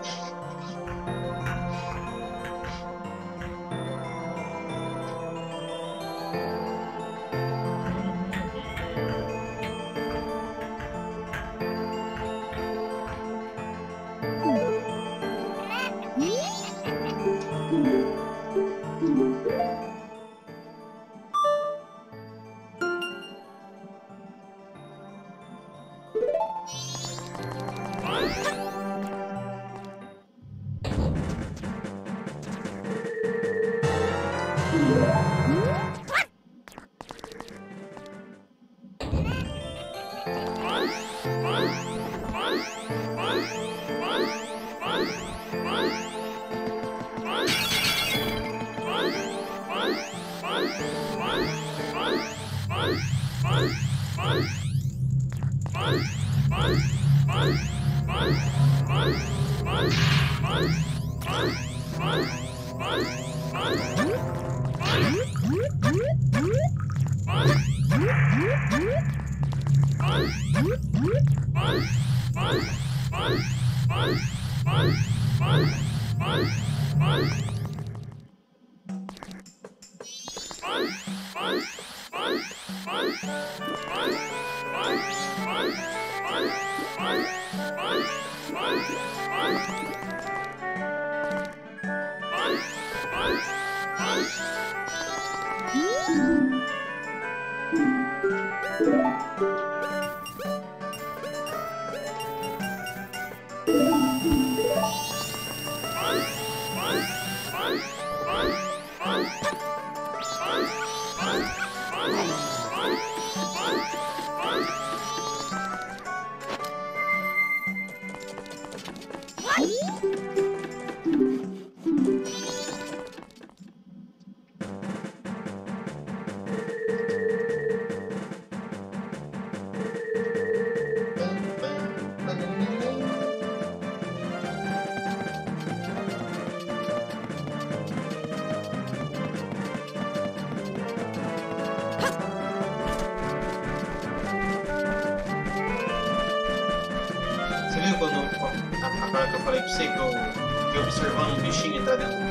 Observando um bichinho entrar dentro do.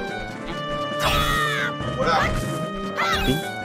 do buraco? Sim.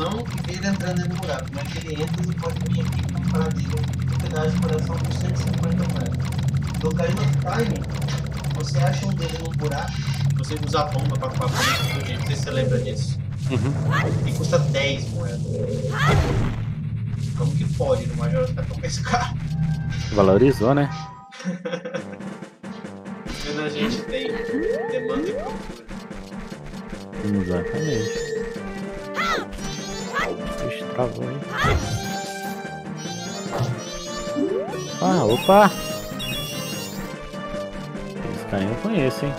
Com e ver ele entrando dentro do buraco. Mas ele entra, você pode vir aqui e comprar dele um pedaço de coração por 150 moedas. No Ocarina of Time, você acha um dele num buraco, você usa a bomba pra ficar frente do jeito, não sei se você lembra disso. Uhum. E custa 10 moedas. Como que pode no Major ficar tão mais caro? Valorizou, né? Quando a gente tem demanda e procura. Exatamente. Ixi, travou aí. Ah, opa! Esse carinha eu conheço, hein?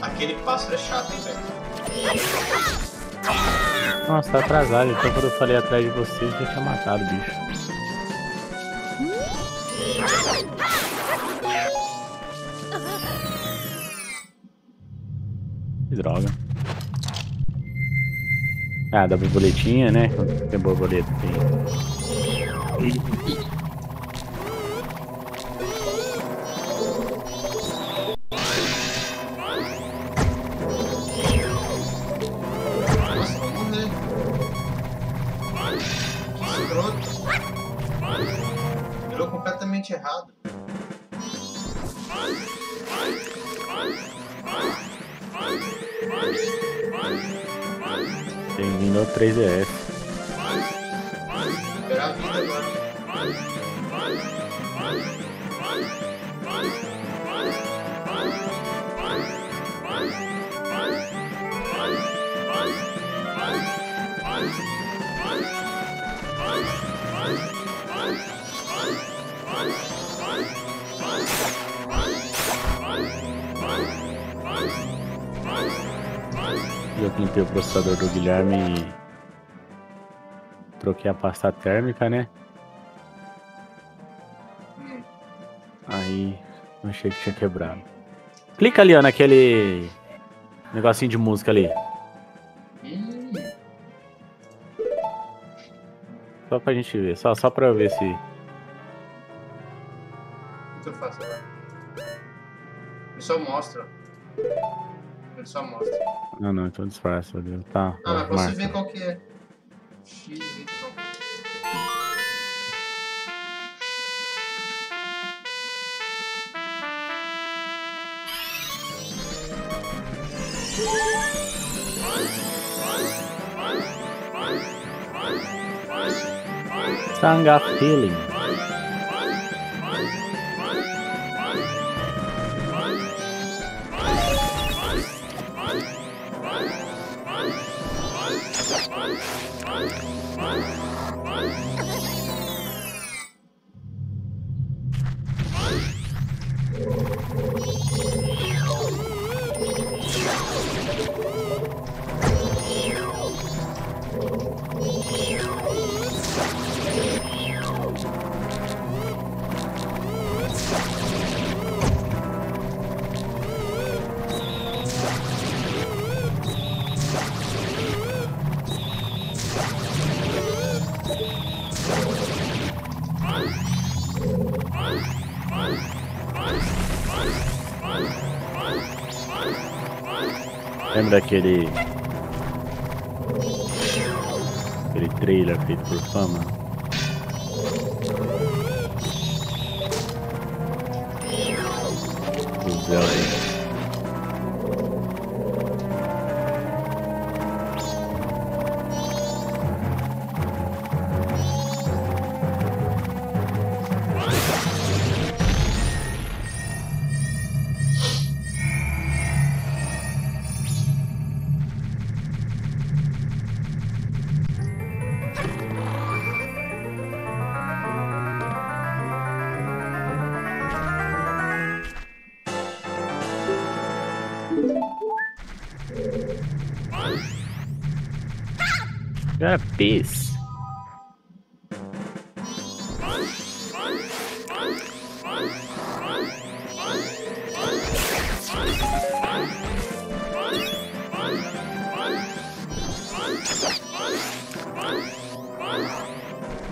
Aquele pássaro é chato, hein, velho? Nossa, tá atrasado. Então quando eu falei atrás de você, já tinha matado o bicho. Droga. Ah, da borboletinha, né? Tem borboleta, tem. Errado. Bem-vindo ao 3DS. Eu limpei o processador do Guilherme e troquei a pasta térmica, né? Aí eu achei que tinha quebrado. Clica ali, ó, naquele negocinho de música ali. Hum. Só pra gente ver, só, só pra eu ver se. O que eu faço agora? Ele só mostra. Ele só mostra. Não, não, então disfarça. viu? Tá. Ah, mas marca. ver qual que é. X, Y. Song of Healing. Lembra aquele. Aquele trailer feito por fama?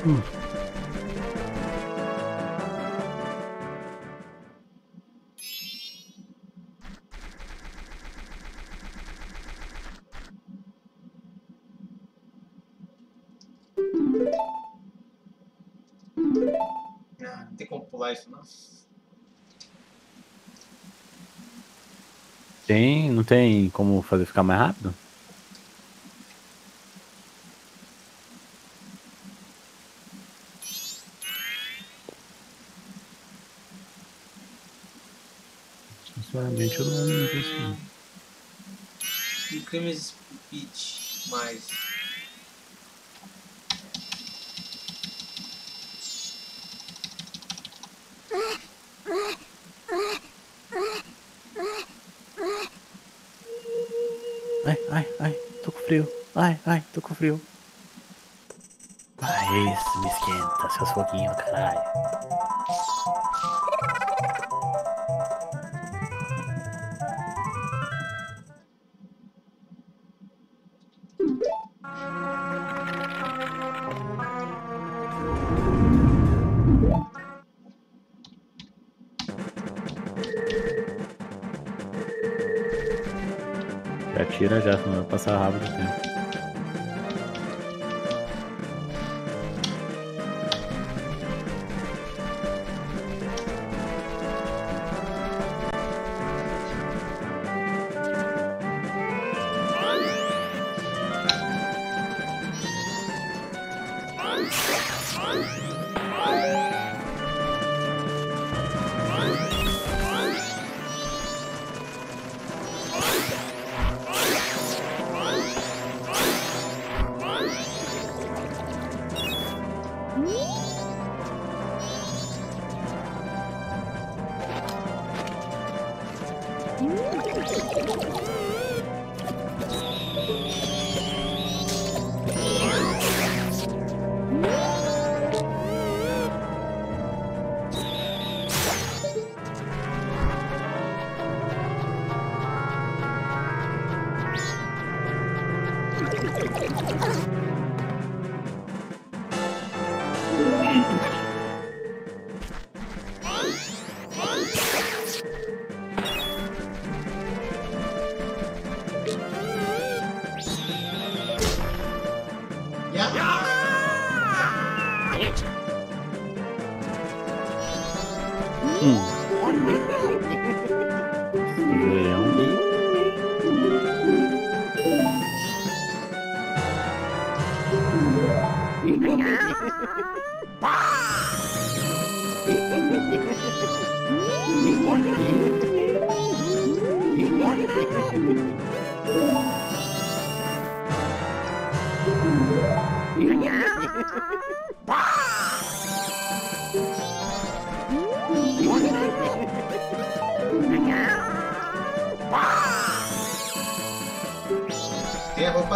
Ah, não tem como pular isso, não. Tem, não tem como fazer ficar mais rápido? Sinceramente, eu não lembro disso. E Crimes Beach, mais. Ai, ai, ai, tô com frio. Ai, ai, tô com frio. Ai, isso, me esquenta, seus foguinhos, caralho. Já passar rápido o tempo.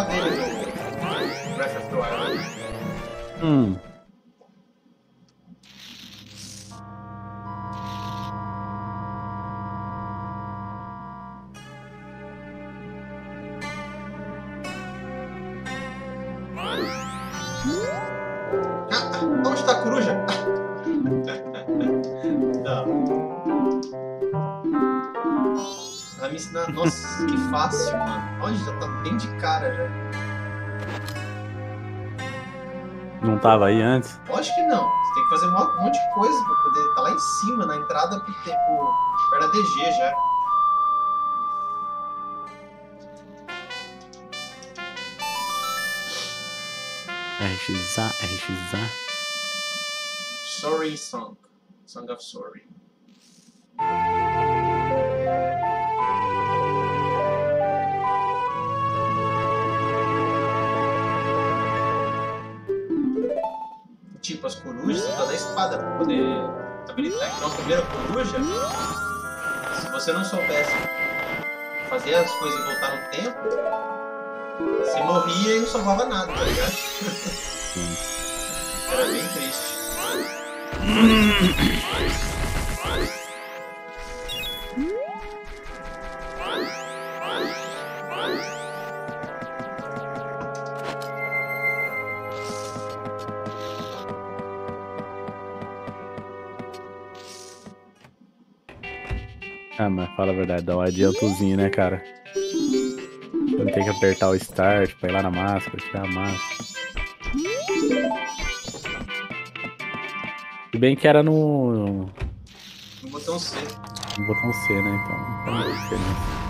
Dele Wild. Hum. Tava aí antes? Lógico que não. Você tem que fazer um monte de coisa pra poder estar lá em cima, na entrada pro tempo. Perto da DG já. RXA, RXA. Sorry Song. Song of Sorry. Tipo, as corujas, você precisa da espada pra poder habilitar. Então, a primeira coruja, se você não soubesse fazer as coisas e voltar no tempo, Você morria e não salvava nada, tá ligado? Era bem triste. fala a verdade, dá um adiantozinho, né, cara? Não tem que apertar o start pra ir lá na máscara, tirar a máscara. Se bem que era no, No botão C. no botão C, né? Então não muita diferença.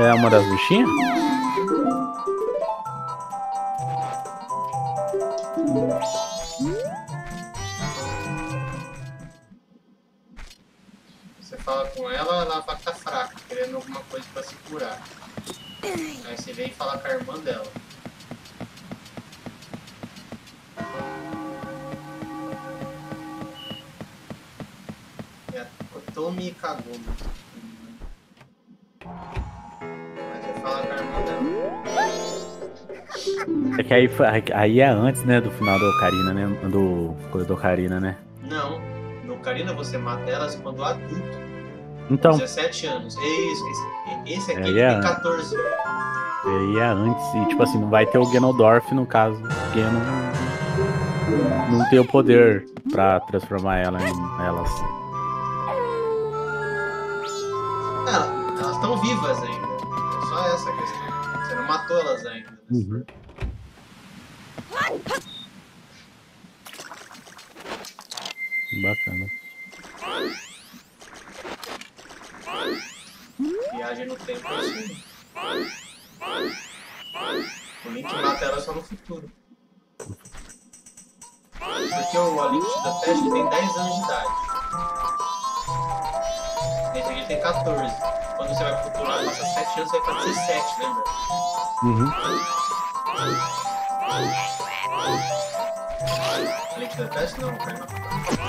É uma das bichinhas? Foi- aí é antes, né, do final do Ocarina, né? Do coisa do Ocarina, né? Não, no Ocarina você mata elas quando adulto. Então, 17 anos. É isso, esse, esse aqui é- tem 14 anos. aí é antes. E tipo assim, não vai ter o Ganondorf no caso. Porque não, não tem o poder pra transformar ela em elas. Ela- elas estão vivas ainda. É só essa a questão. Você não matou elas ainda. Uhum.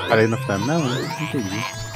Parei no final. Não, não entendi.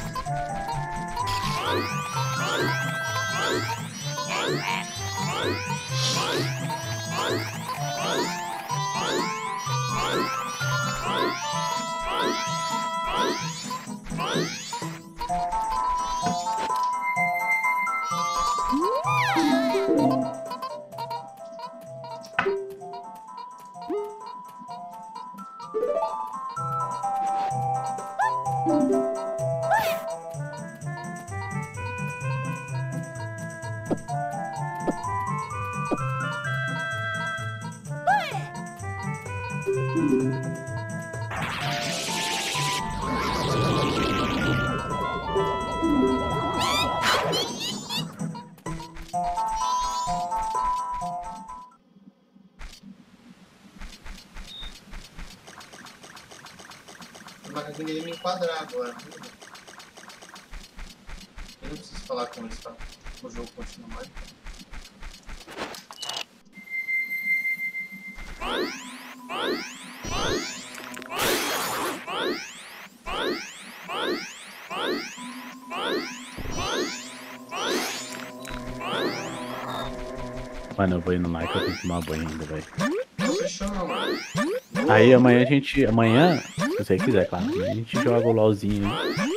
Amanhã a gente. Amanhã, se você quiser, claro. A gente joga o LOLzinho.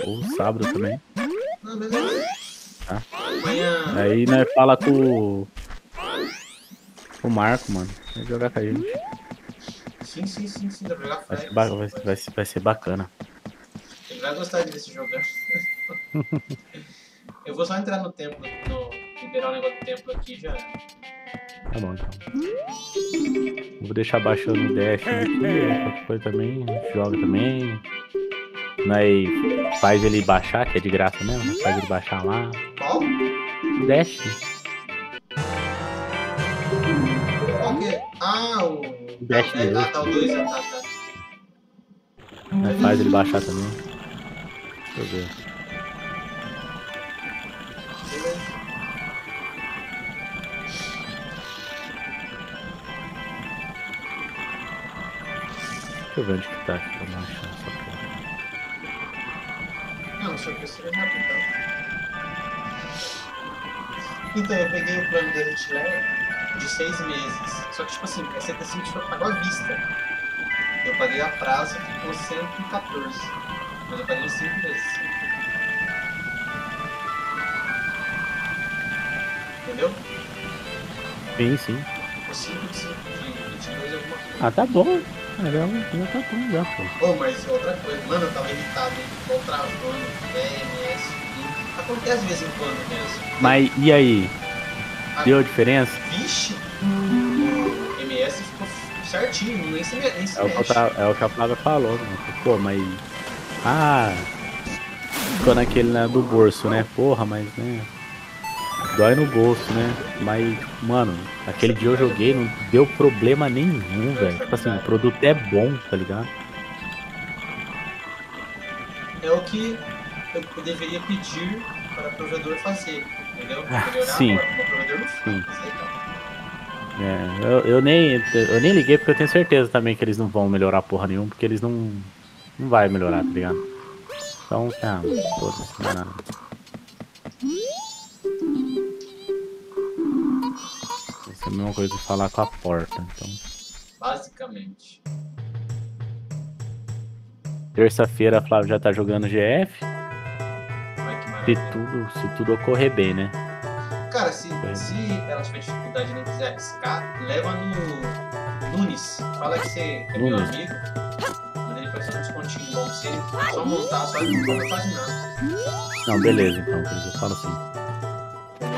Ou sábado também. Tá. Aí nós fala com. o- Com o Marco, mano. Vai jogar com a gente. Sim, sim, sim, sim. Pra jogar Vai ser, vai, ser- vai, ser- vai ser bacana. Ele vai gostar de ver esse jogo. Eu vou só entrar no templo, no, liberar o negócio do templo aqui já. Tá bom, então. Vou deixar baixando o Dash aqui, qualquer coisa também, joga também. Nós faz ele baixar, que é de graça mesmo, nós faz ele baixar lá. Dash, é? Ah, o. Dash é, ah, tá, o 2, ah, tá, tá. faz ele baixar também. Deixa eu ver. Deixa eu ver onde que tá aqui pra baixar essa porra. Não, só que isso é rápido, então. Então, eu peguei o plano da Hitler de seis meses. Só que, tipo assim, é 75 eu pago à vista. Eu paguei a prazo, ficou 114. Mas eu paguei uns 5 vezes. Entendeu? Sim, sim. Ficou 5 de 5 de 22 alguma coisa. Ah, tá bom. Ah, já, já tá bom já, pô. Oh, mas outra coisa, mano, eu tava irritado? Ficou travando, DNS. Acontece de vez em quando mesmo. Mas e aí? Deu diferença? Vixe! O MS ficou certinho, nem se, nem se É o, tava- é o que a Flávia falou, né? Pô, mas. Ah! Ficou naquele né, do bolso, né? Porra, mas né. Dói no bolso, né? Mas, mano, aquele dia eu joguei, não deu problema nenhum, velho. Tipo assim, o produto é bom, tá ligado? É o que eu, deveria pedir para o provedor fazer, entendeu? Ah, sim. tá. É, eu, eu nem, eu nem liguei porque eu tenho certeza também que eles não vão melhorar porra nenhuma, porque eles não. Não vai melhorar, tá ligado? Então, ah, foda-se, não é nada. É a mesma coisa de falar com a porta, então. Basicamente. Terça-feira a Flávia já tá jogando GF. Que Se maravilha. tudo, se tudo ocorrer bem, né? Cara, se, É. se ela tiver dificuldade e não quiser arriscar, leva no Nunes. Fala que você é meu Nunes. amigo. Manda ele fazer um descontinho bom pra você. Só montar, só ele não quase nada. Não, beleza, então, Cris, eu falo assim.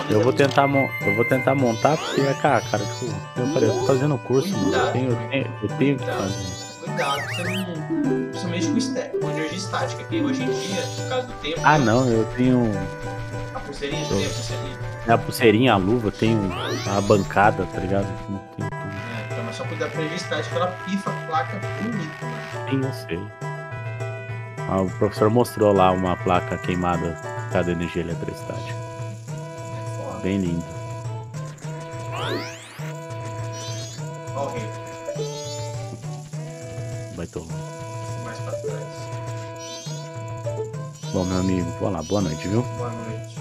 Eu é vou tentar, eu vou tentar montar porque, cara, cara, tipo, eu falei, eu tô fazendo curso, mano. Eu tenho, eu tenho, eu tenho que fazer. Cuidado, você não. Principalmente com, com energia estática, que hoje em dia, por causa do tempo. Ah, não, eu tenho A pulseirinha, tem a pulseirinha. a pulseirinha, a luva, eu tenho a bancada, tá ligado? Não tenho tudo. É, então, mas só cuidar com energia estática, ela pifa a placa bonita, mano. Sim, eu sei. Ah, o professor mostrou lá uma placa queimada por causa da energia eletrostática. Bem lindo. Vai tomar. mais pra trás. Bom, meu amigo, vou lá, boa noite, viu? Boa noite.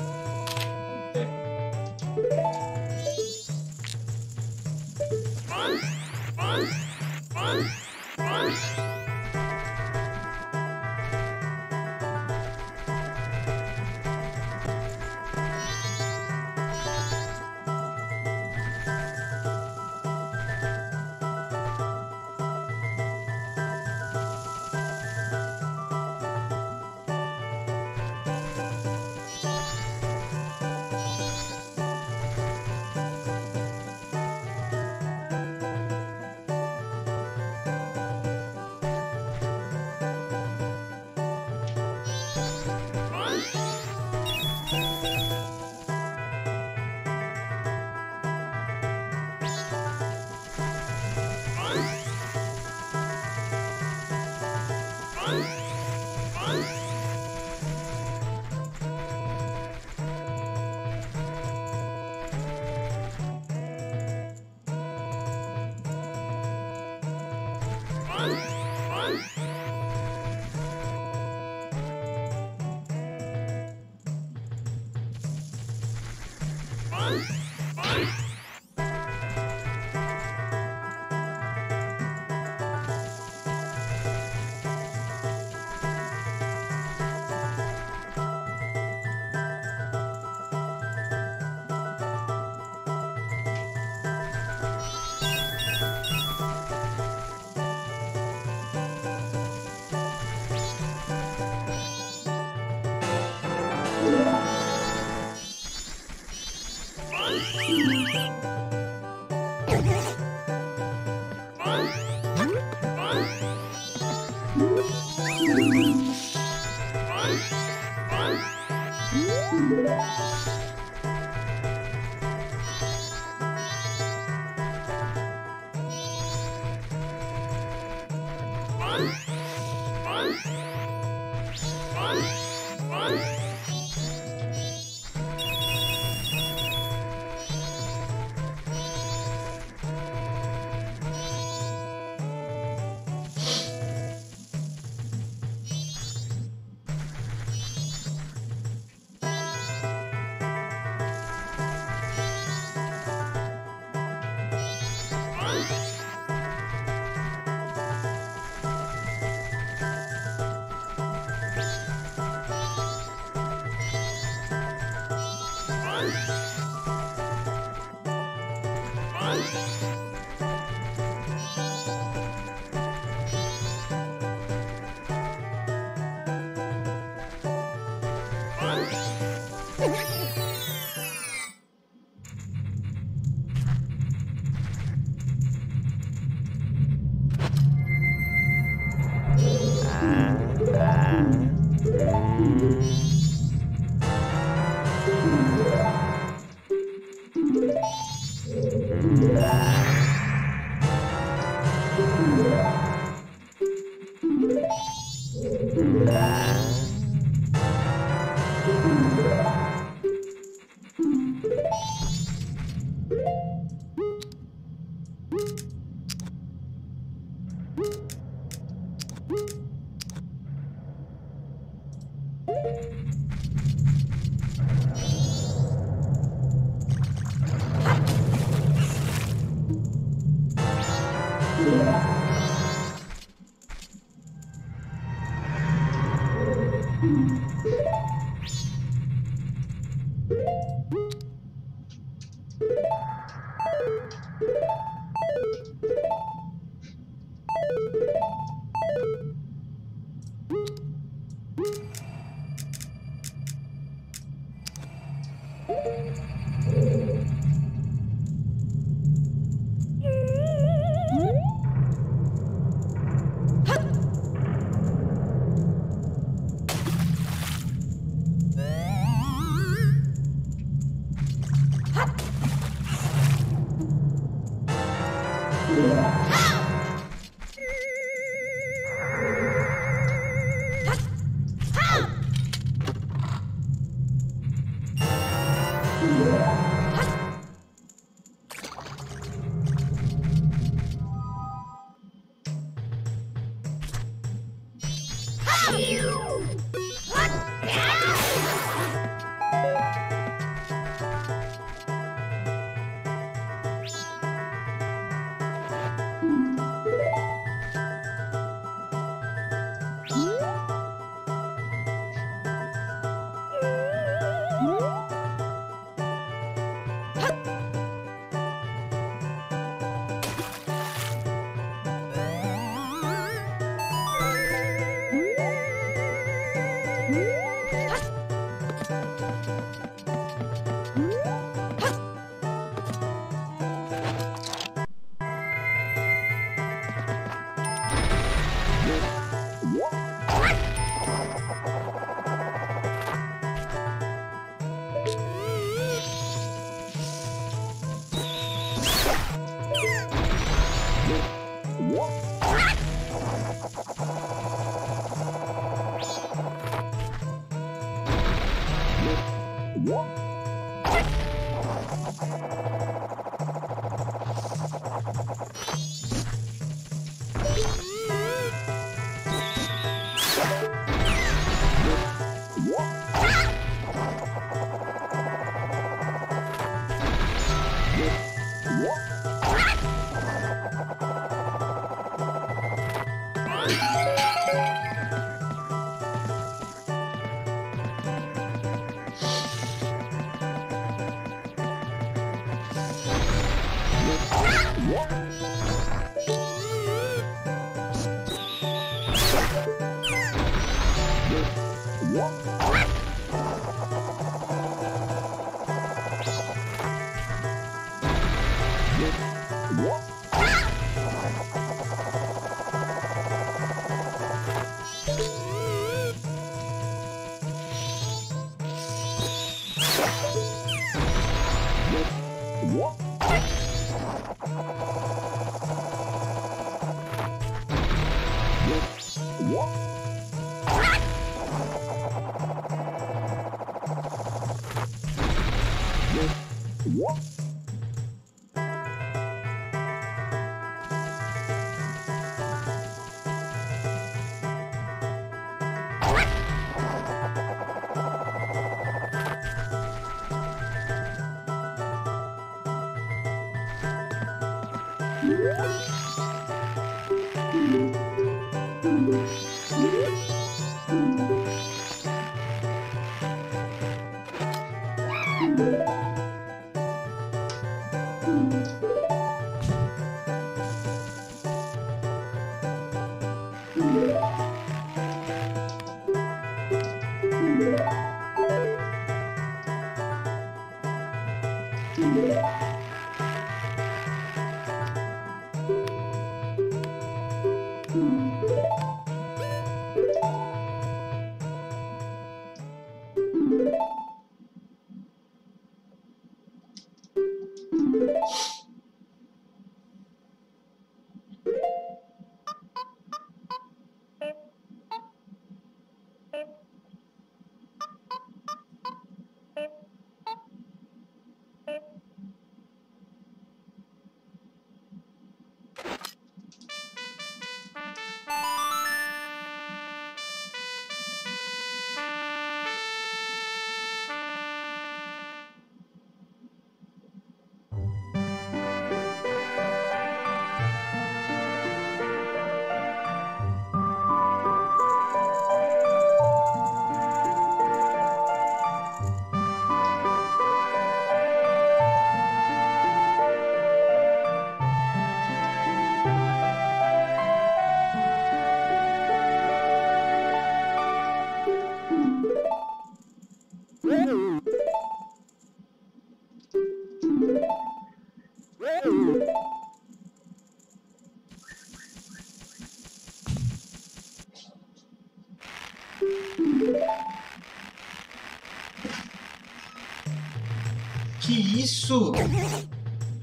Que isso?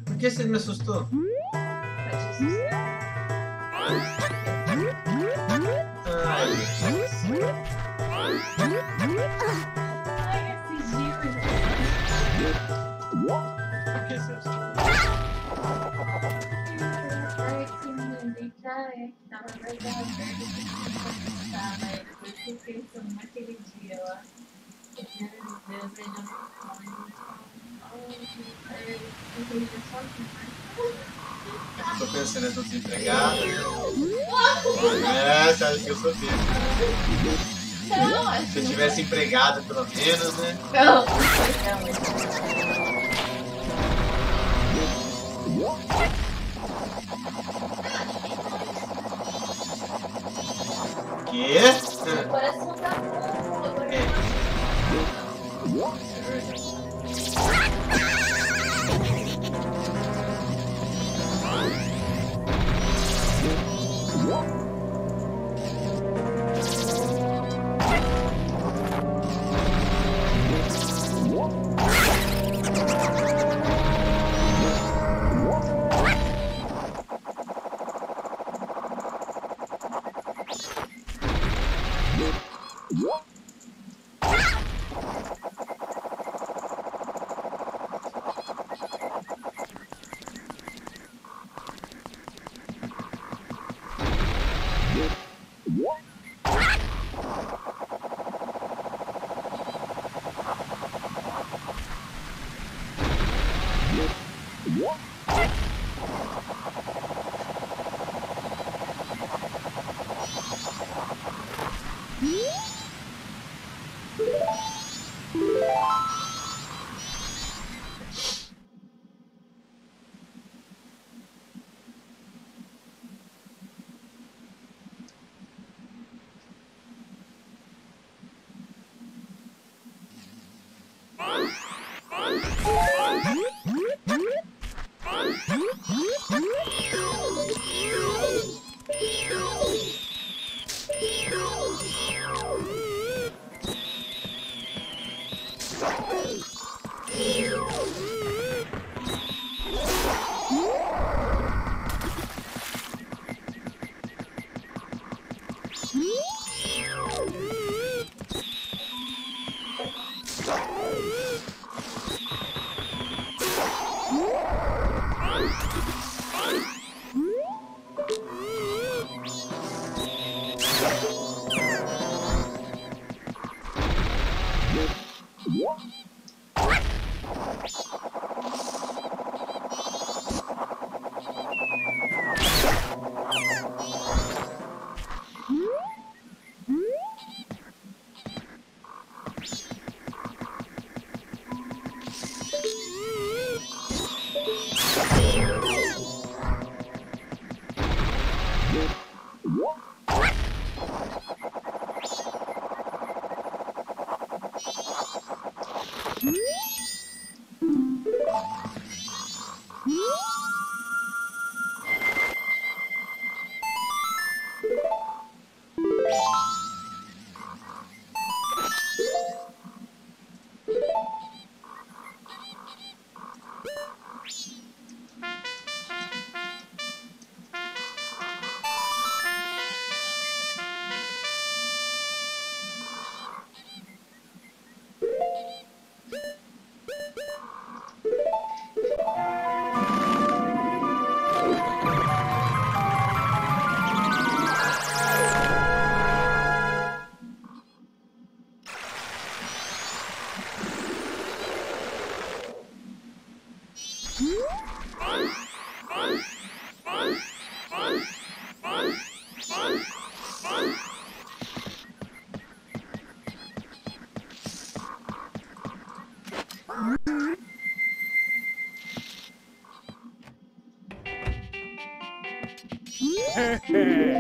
Por que você Tô pensando, eu tô desempregado. É, você acha que eu sou besta. Se eu tivesse empregado, pelo menos, né? Não, Quê? Meu coração All right. Yeah.